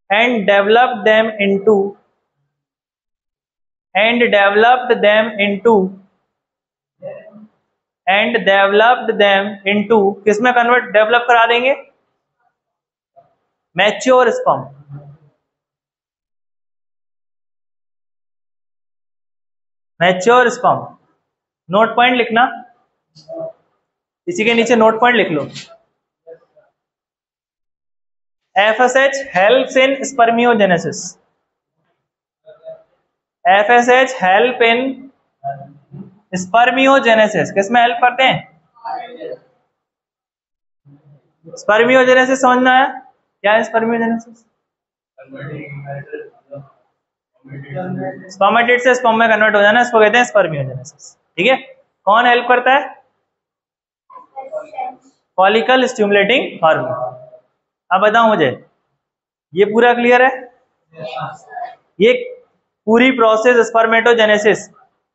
and develop them into, and developed them into and developed them into किसमें convert develop करा देंगे? Mature sperm mature sperm note point लिखना? इसी के नीचे note point लिख लो। FSH helps in spermiogenesis. FSH help in spermiogenesis. किसमें हेल्प करते हैं? स्पर्मियोजेनेसिस समझना है? क्या है स्पर्मियोजेनेसिस स्पर्मेटिड से स्पर्म में कन्वर्ट हो जाना इसको कहते हैं स्पर्मियोजेनेसिस ठीक है? कौन हेल्प करता है? फॉलिकल स्टिमुलेटिंग हार्मोन अब बताओ मुझे ये पूरा क्लियर है? ये पूरी प्रोसेस स्पर्मेटोजेनेसिस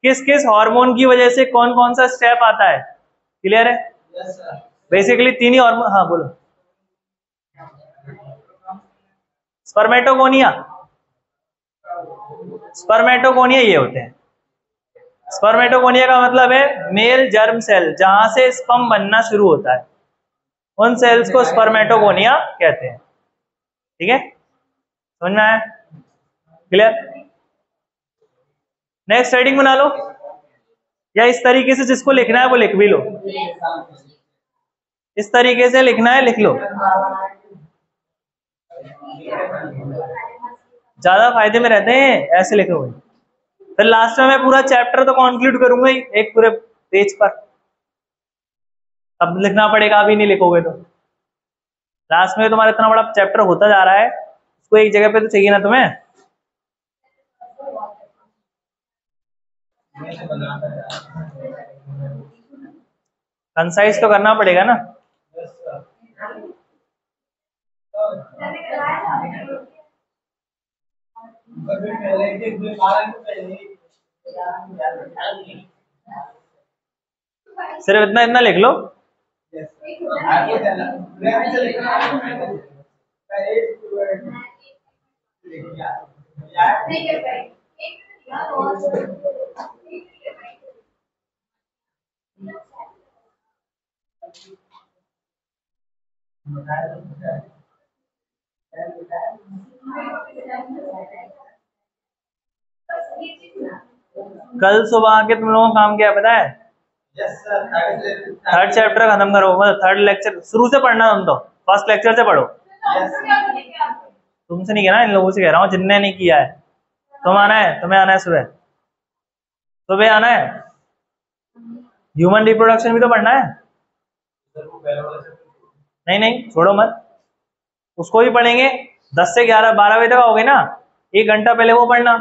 किस किस हार्मोन की वजह से कौन कौन सा स्टेप आता है? क्लियर है? बेसिकली तीन ही हार्मोन हाँ बोलो। स्पर्मेटोगोनिया स्पर्मेटोगोनिया ये होते हैं। स्पर्मेटोगोनिया का मतलब है मेल जर्म सेल जहाँ से स्पम बनना शुरू होता है। उन सेल्स को स्पर्मेटोगोनिया कहते हैं। ठीक है? समझना है? क्लियर नेक्स्ट हेडिंग बना लो। या इस तरीके से जिसको लिखना है वो लिख भी लो। इस तरीके से लिखना है, लिख लो। ज़्यादा फ़ायदे में रहते हैं, ऐसे लिखे हुए फिर लास्ट में मैं पूरा चैप्टर तो कंक्लूड करूँगा ही, एक पूरे पेज पर। अब लिखना पड़ेगा, अभी नहीं लिखोगे तो। लास्ट में तुम्हारा इतना बड़ा चैप्टर होता जा रहा है, उसको एक जगह पे तो चाहिए ना तुम्हें? कंसाइज तो करना पड़ेगा ना। सिर्फ़ इतना इतना लिख लो। कल सुबह आके तुम लोगों का काम क्या पता है? थर्ड चैप्टर खत्म करो मतलब थर्ड लेक्चर शुरू से पढ़ना तुम तो फ़र्स्ट लेक्चर से पढ़ो। तुमसे नहीं कह रहा इन लोगों से कह रहा हूँ जिनने नहीं किया है। तुम आना है तुम्हें आना है सुबह। सुबह आना है? ह्यूमन रिप्रोडक्शन भी तो पढ़ना है? नहीं नहीं छोड़ो मत। उसको भी पढ़ेंगे। दस से ग्यारह बारह बजे तक आओगे ना? एक घंटा पहले वो पढ़ना।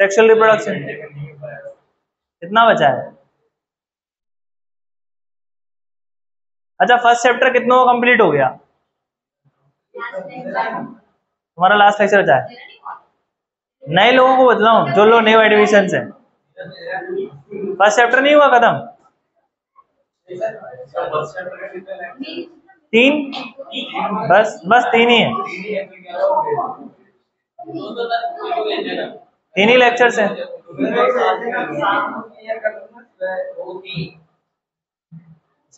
सेक्सुअल रिप्रोडक्शन कितना बचा है? अच्छा फ़र्स्ट चैप्टर कितनों का कंप्लीट हो गया। तुम्हारा लास्ट लेक्चर बचा है। नए लोगों को बतलाऊं जो लोग न्यू एडमिशन है। फ़र्स्ट चैप्टर नहीं हुआ? खत्म। तीन? बस बस तीन ही है। तीन ही लेक्चर्स हैं।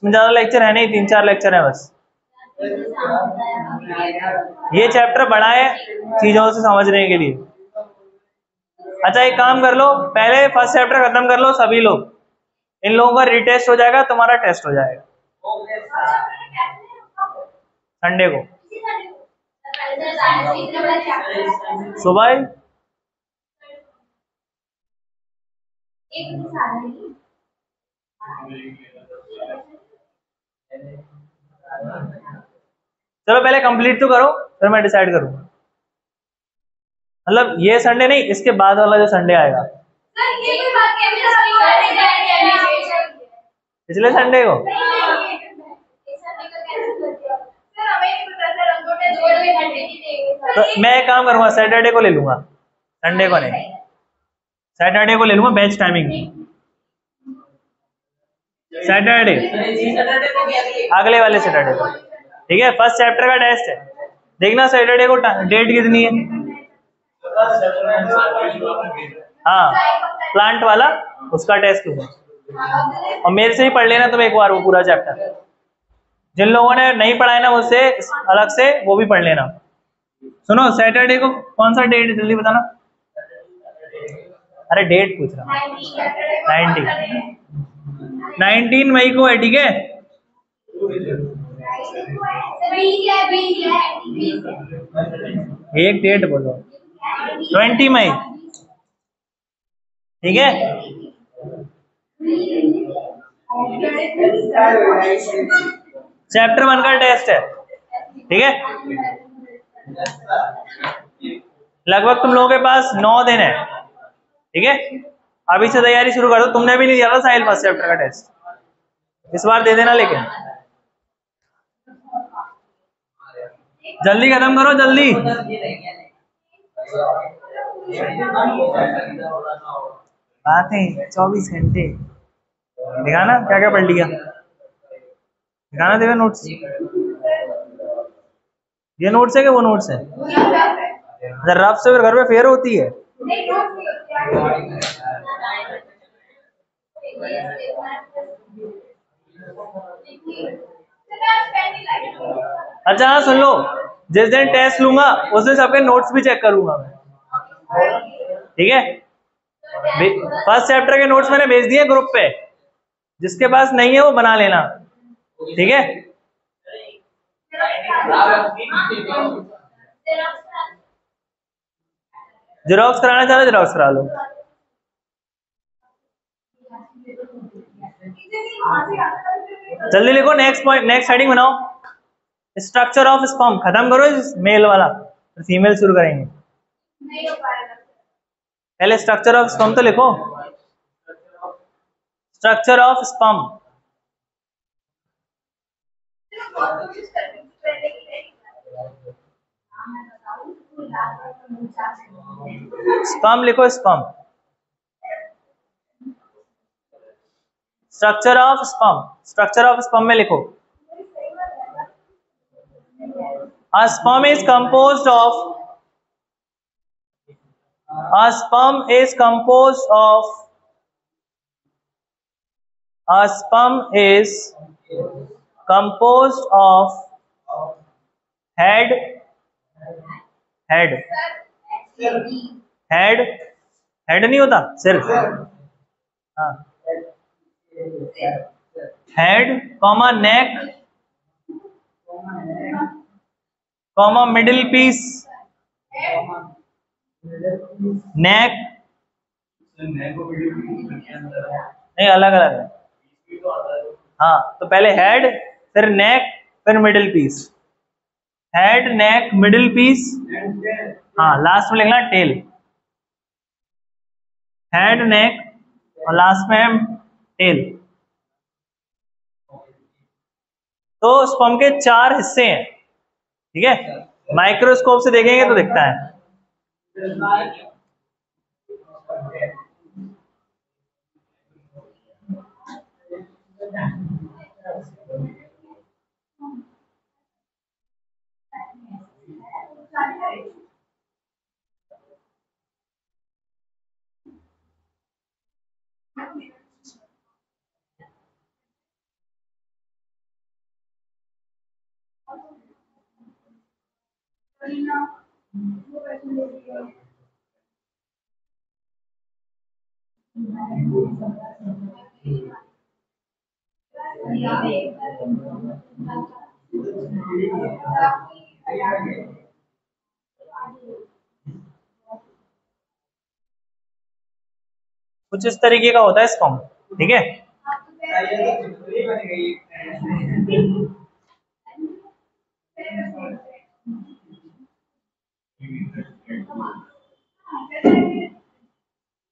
इसमें ज़्यादा लेक्चर है नहीं, तीन चार लेक्चर है बस। ये चैप्टर बड़ा है चीज़ों से समझने के लिए। अच्छा एक काम कर लो, पहले फ़र्स्ट चैप्टर खत्म कर लो, सभी लोग। इन लोगों का रिटेस्ट हो जाएगा, तुम्हारा टेस्ट हो जाएगा। संडे को। सुबह? ही चलो पहले कंप्लीट तो करो फिर मैं डिसाइड करूँगा। मतलब ये संडे नहीं इसके बाद वाला जो संडे आएगा। पिछले संडे को? तो मैं एक काम करूँगा सैटरडे को ले लूँगा। संडे को नहीं। सैटरडे को ले लूँगा बेंच टाइमिंग सैटरडे अगले वाले सैटरडे को। ठीक है? फ़र्स्ट चैप्टर का टेस्ट है। देखना सैटरडे को डेट कितनी है। हाँ प्लांट वाला उसका टेस्ट लूँगा और मेरे से ही पढ़ लेना तुम एक बार वो पूरा चैप्टर जिन लोगों ने नहीं पढ़ा है ना मुझसे अलग से वो भी पढ़ लेना। सुनो सैटरडे को कौन सा डेट जल्दी बताना। अरे डेट पूछ रहा नाइनटीन नाइनटीन मई को है, ठीक है? एक डेट बोलो। Twenty May. ठीक है? चैप्टर वन का टेस्ट है। ठीक है? लगभग तुम लोगों के पास नौ दिन है। ठीक है? अभी से तैयारी शुरू कर दो। तुमने भी नहीं दिया था साहिल फ़र्स्ट चैप्टर का टेस्ट इस बार दे देना लेकिन जल्दी खत्म करो जल्दी। बात है चौबीस घंटे। दिखाना क्या क्या पढ़ लिया। दिखाना देगा नोट्स ये नोट्स है कि वो नोट्स है? रफ से घर पे फेयर होती है। अच्छा हाँ सुन लो। जिस दिन टेस्ट लूँगा, उस दिन सबके नोट्स भी चेक करूँगा मैं। ठीक है? फ़र्स्ट चैप्टर के नोट्स मैंने भेज दिए ग्रुप पे। जिसके पास नहीं है, वो बना लेना। ठीक है? जेरोक्स कराना चाहते जेरोक्स करा लो। जल्दी लिखो नेक्स्ट पॉइंट नेक्स्ट हेडिंग बनाओ। स्ट्रक्चर ऑफ़ स्पॉम खत्म करो इस मेल वाला फिर फीमेल शुरू करेंगे। पहले स्ट्रक्चर ऑफ़ स्पम तो लिखो। स्ट्रक्चर ऑफ़ स्पम स्पम लिखो sperm structure of sperm structure of sperm में लिखो। Sperm is compose of sperm is compose of a sperm is compose of head head head head नहीं होता सिर्फ़ हाँ। Head, comma, neck. Comma, middle piece. Neck. नहीं अलग अलग है। हाँ तो पहले हेड फिर नेक फिर middle piece head neck middle piece हाँ लास्ट में लिखना टेल हेड नेक और लास्ट में टेल तो स्पम के चार हिस्से हैं, ठीक है? माइक्रोस्कोप से देखेंगे तो दिखता है। कुछ इस तरीके का होता है स्पम ठीक है?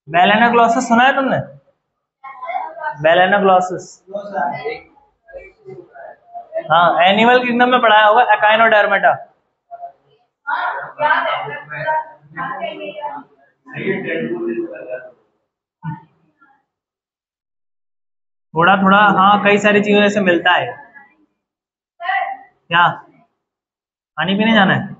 बेलेनाग्लोसिस सुना है तुमने? बेलेनाग्लोसिस हाँ एनिमल किंगडम में पढ़ाया होगा एकाइनोडर्मेटा थोड़ा थोड़ा हाँ कई सारी चीज़ों से मिलता है। क्या? पानी पीने जाना है?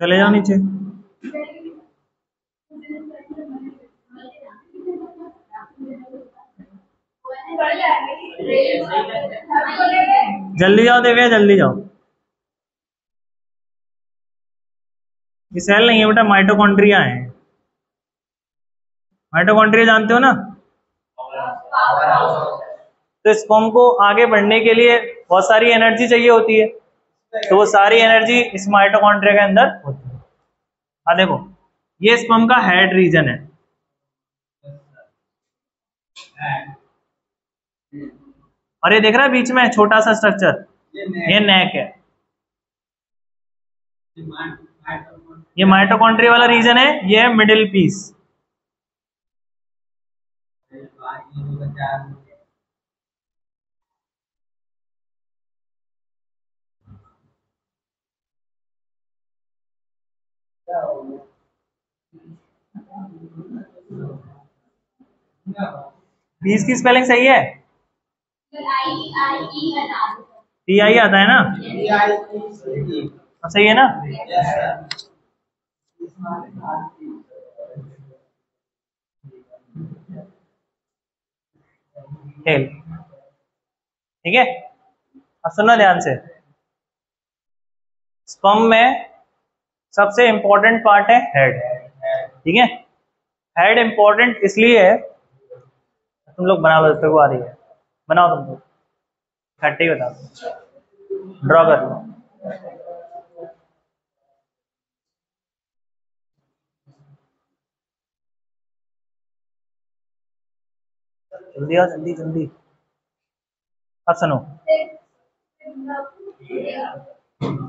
चले जाओ नीचे। जल्दी जाओ देविया जल्दी जाओ। ये सेल नहीं है बेटा माइटोकॉन्ड्रिया है। माइटोकॉन्ड्रिया जानते हो ना? तो स्पर्म को आगे बढ़ने के लिए बहुत सारी एनर्जी चाहिए होती है। तो वो सारी एनर्जी इस माइटोकॉन्ड्रिया के अंदर होती है। हाँ देखो, ये स्पर्म का हेड रीजन है। और ये देख रहा है बीच में, छोटा सा स्ट्रक्चर ये नेक है। ये माइटोकॉन्ड्रिया वाला रीजन है ये है मिडिल पीस पीस की स्पेलिंग सही है? टी आई आता है ना? हाँ, सही है ना? टेल ठीक है? अब सुनना ध्यान से। स्पम में सबसे इंपॉर्टेंट पार्ट है हेड ठीक है? हेड इंपॉर्टेंट इसलिए है तुम लोग बना लो को आ रही है। बनाओ तुम लोग खट्टे ही बता दो। ड्रॉ कर लो। जल्दी आओ, जल्दी जल्दी। अब सुनो।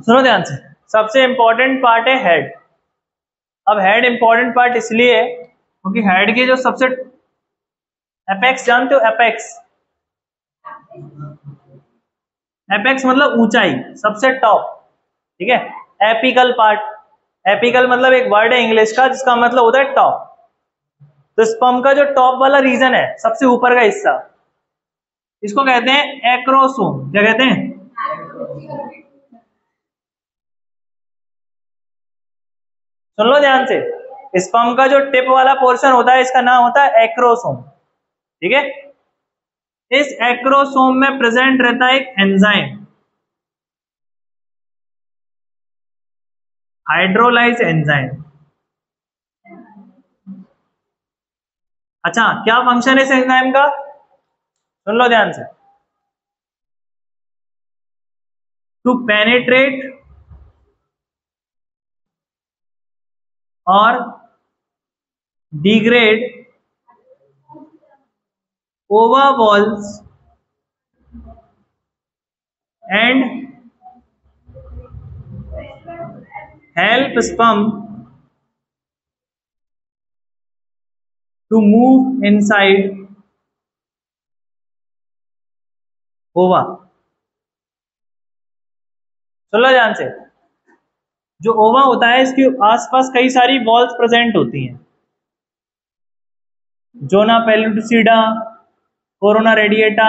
सुनो ध्यान से। सबसे इंपॉर्टेंट पार्ट है हेड अब हेड इंपॉर्टेंट पार्ट इसलिए है क्योंकि हेड के जो सबसे एपेक्स जानते हो एपेक्स एपेक्स मतलब ऊंचाई, सबसे टॉप ठीक है? एपिकल पार्ट एपिकल मतलब एक वर्ड है इंग्लिश का, जिसका मतलब होता है टॉप तो स्पम का जो टॉप वाला रीजन है, सबसे ऊपर का हिस्सा, इसको कहते हैं एक्रोसोम क्या कहते हैं? सुन लो ध्यान से। स्पम का जो टिप वाला पोर्शन होता है, इसका नाम होता है एक्रोसोम ठीक है? इस एक्रोसोम में प्रेजेंट रहता है एक एंजाइम हाइड्रोलाइज एंजाइम अच्छा क्या फ़ंक्शन है इस एंजाइम का? सुन लो ध्यान से। टू पेनेट्रेट और degrade ova walls and help sperm to move inside ova चलो ध्यान से। जो ओवा होता है, इसके आसपास कई सारी वॉल्स प्रेजेंट होती हैं। जोना पेलुसिडा कोरोना रेडिएटा,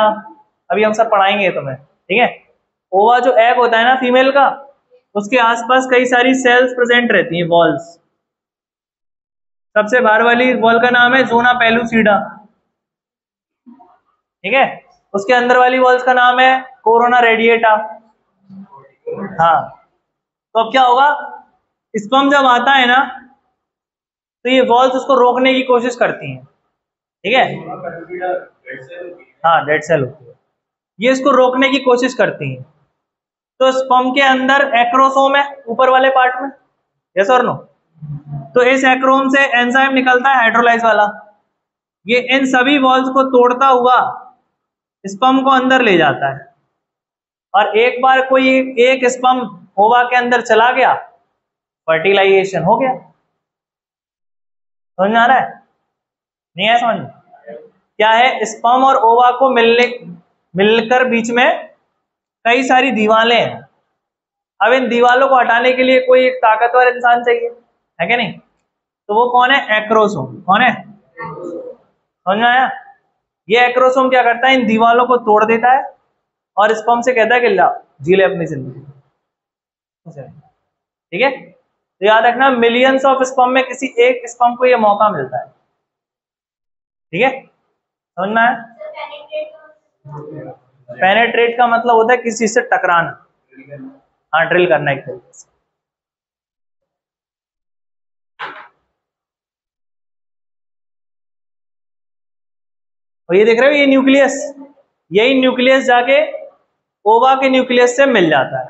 अभी हम सब पढ़ाएँगे तुम्हें, ठीक है? ओवा जो एग होता है ना फीमेल का, उसके आसपास कई सारी सेल्स प्रेजेंट रहती हैं वॉल्स सबसे बाहर वाली वॉल का नाम है जोना सीडा। ठीक है? उसके अंदर वाली वॉल्स का नाम है कोरोना रेडिएटा। हाँ। तो अब क्या होगा? स्पम जब आता है ना तो ये वॉल्स उसको रोकने की कोशिश करती हैं। ठीक है? हाँ डेड सेल होती है। ये इसको रोकने की कोशिश करती हैं। तो स्पम के अंदर एक्रोसोम है, ऊपर वाले पार्ट में? यस और नो तो इस एक्रोम से एंजाइम निकलता है हाइड्रोलाइज वाला। ये इन सभी वॉल्स को तोड़ता हुआ स्पम को अंदर ले जाता है। और एक बार कोई एक स्पम ओवा के अंदर चला गया फर्टिलाइजेशन हो गया। समझ आ रहा है? नहीं है समझ क्या है? स्पम और ओवा को मिलने, मिलकर बीच में कई सारी दीवारें हैं। अब इन दीवालों को हटाने के लिए कोई एक ताकतवर इंसान चाहिए। है क्या नहीं? तो वो कौन है? एक्रोसोम कौन है? समझ में आया? ये एक्रोसोम क्या करता है? इन दीवालों को तोड़ देता है और स्पम से कहता है कि ला जी ले अपनी ज़िंदगी। ठीक है? तो याद रखना मिलियंस ऑफ़ स्पम में किसी एक स्पम को ये मौका मिलता है। ठीक है? समझ में आया? पेनेट्रेट का मतलब होता है किसी से टकराना। हाँ ड्रिल करना एक तरीके से। और ये देख रहे हो, ये न्यूक्लियस यही न्यूक्लियस जाके ओवा के न्यूक्लियस से मिल जाता है।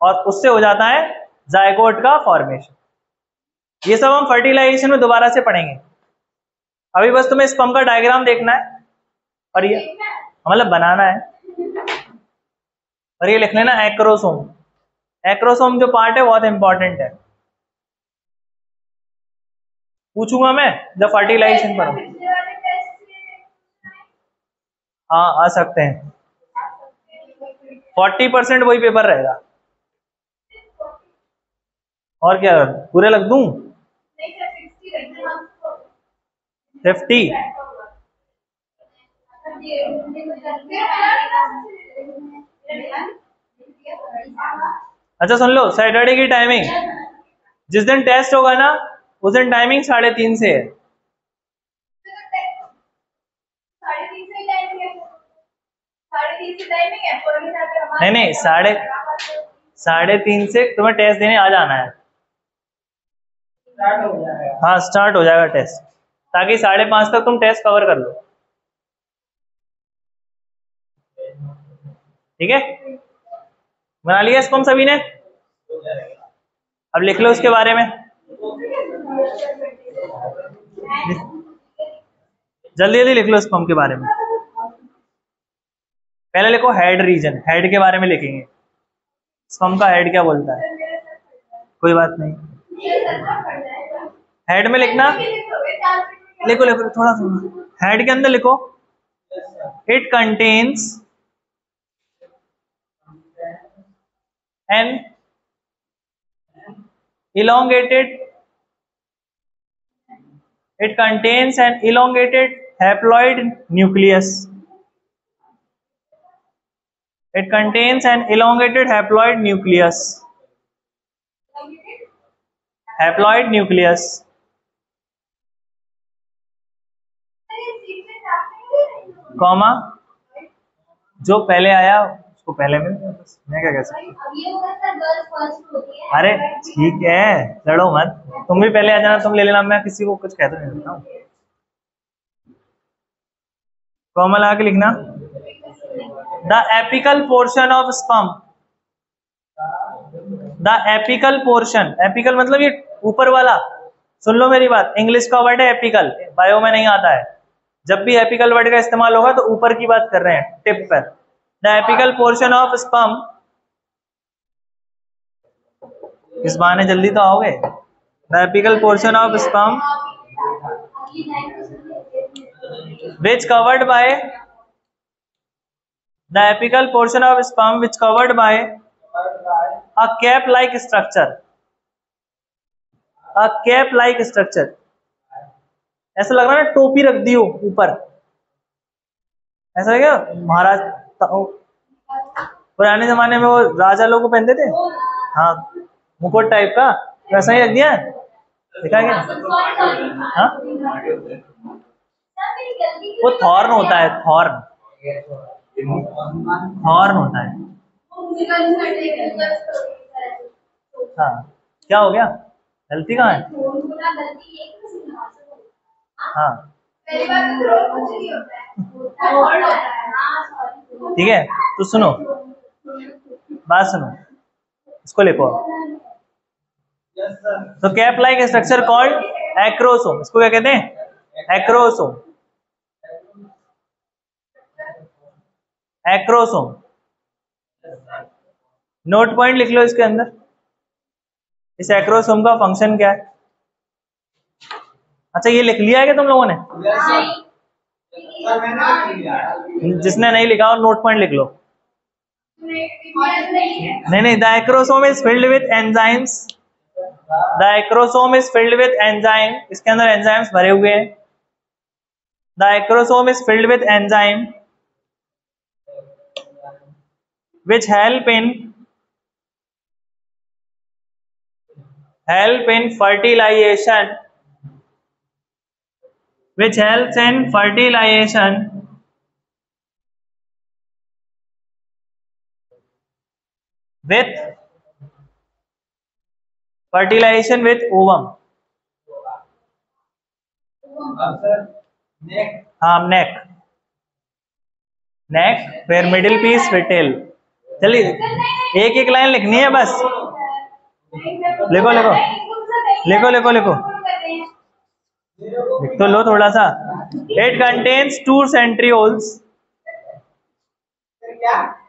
और उससे हो जाता है जायकोट का फॉर्मेशन ये सब हम फर्टिलाइजेशन में दोबारा से पढ़ेंगे। अभी बस तुम्हें स्पम का डायग्राम देखना है और ये मतलब बनाना है। और ये लिख लेना एक्रोसोम एक्रोसोम जो पार्ट है, बहुत इंपॉर्टेंट है। पूछूँगा मैं जब फर्टिलाइजेशन पर हाँ आ सकते हैं। फोर्टी परसेंट वही पेपर रहेगा। और क्या, पूरे लग दू? फिफ्टी अच्छा सुन लो सैटरडे की टाइमिंग जिस दिन टेस्ट होगा ना, उस दिन टाइमिंग साढ़े तीन से है। नहीं नहीं, साढ़े साढ़े तीन से तुम्हें टेस्ट देने आ जाना है। हाँ स्टार्ट हो जाएगा टेस्ट ताकि साढ़े पाँच तक तुम टेस्ट कवर कर लो। ठीक है? बना लिया इसको हम सभी ने? अब लिख लो उसके बारे में। जल्दी जल्दी लिख लो स्पम के बारे में। पहले लिखो हेड रीजन हेड के बारे में लिखेंगे। स्पम का हेड क्या बोलता है? कोई बात नहीं। हेड में लिखना? लिखो लिखो, थोड़ा थोड़ा हेड के अंदर लिखो। It contains an elongated, it contains an elongated haploid nucleus it contains an elongated haploid nucleus. Haploid nucleus. Comma जो पहले आया, उसको पहले मिल मैं क्या कह सकता हूँ? अरे, ठीक है। लड़ो मत। तुम भी पहले आ जाना, तुम ले लेना। मैं किसी को कुछ कहता नहीं सकता हूँ। कॉमा लगा के लिखना। The apical portion of sperm the apical portion apical मतलब ये ऊपर वाला। सुन लो मेरी बात। इंग्लिश का वर्ड है एपिकल बायो में नहीं आता है। जब भी एपिकल वर्ड का इस्तेमाल होगा तो ऊपर की बात कर रहे हैं टिप पर। The apical portion of sperm इस बहाने जल्दी तो आओगे। The apical portion of sperm which covered by the apical portion of sperm which covered by a cap like structure. A cap like structure. ऐसा लग रहा है टोपी रख दी हो ऊपर। ऐसा है क्या? महाराज पुराने जमाने में वो राजा लोग पहनते थे? हाँ। मुकुट टाइप का? वैसा ही रख दिया? देखा क्या? हाँ? वो थॉर्न होता है थॉर्न थॉर्न होता है। हाँ। क्या हो गया? गलती कहाँ है? हाँ। ठीक है तो सुनो। बात सुनो। इसको लिखो तो cap like structure called acrosome इसको क्या कहते हैं? Acrosome acrosome. नोट पॉइंट लिख लो इसके अंदर। इस एक्रोसोम का फ़ंक्शन क्या है? अच्छा ये लिख लिया है क्या तुम लोगों ने? जिसने नहीं लिखा और नोट पॉइंट लिख लो। नहीं नहीं the acrosome is filled with enzymes the acrosome is filled with enzyme इसके अंदर एंजाइम्स भरे हुए हैं। The acrosome is filled with enzyme which help in help in fertilization which help in fertilization with fertilization with ovum हाँ neck नेक फिर middle piece फिटेल चलिए, एक एक लाइन लिखनी है बस। लिखो लिखो। लिखो लिखो लिखो। लिख तो लो थोड़ा सा। It contains to centrioles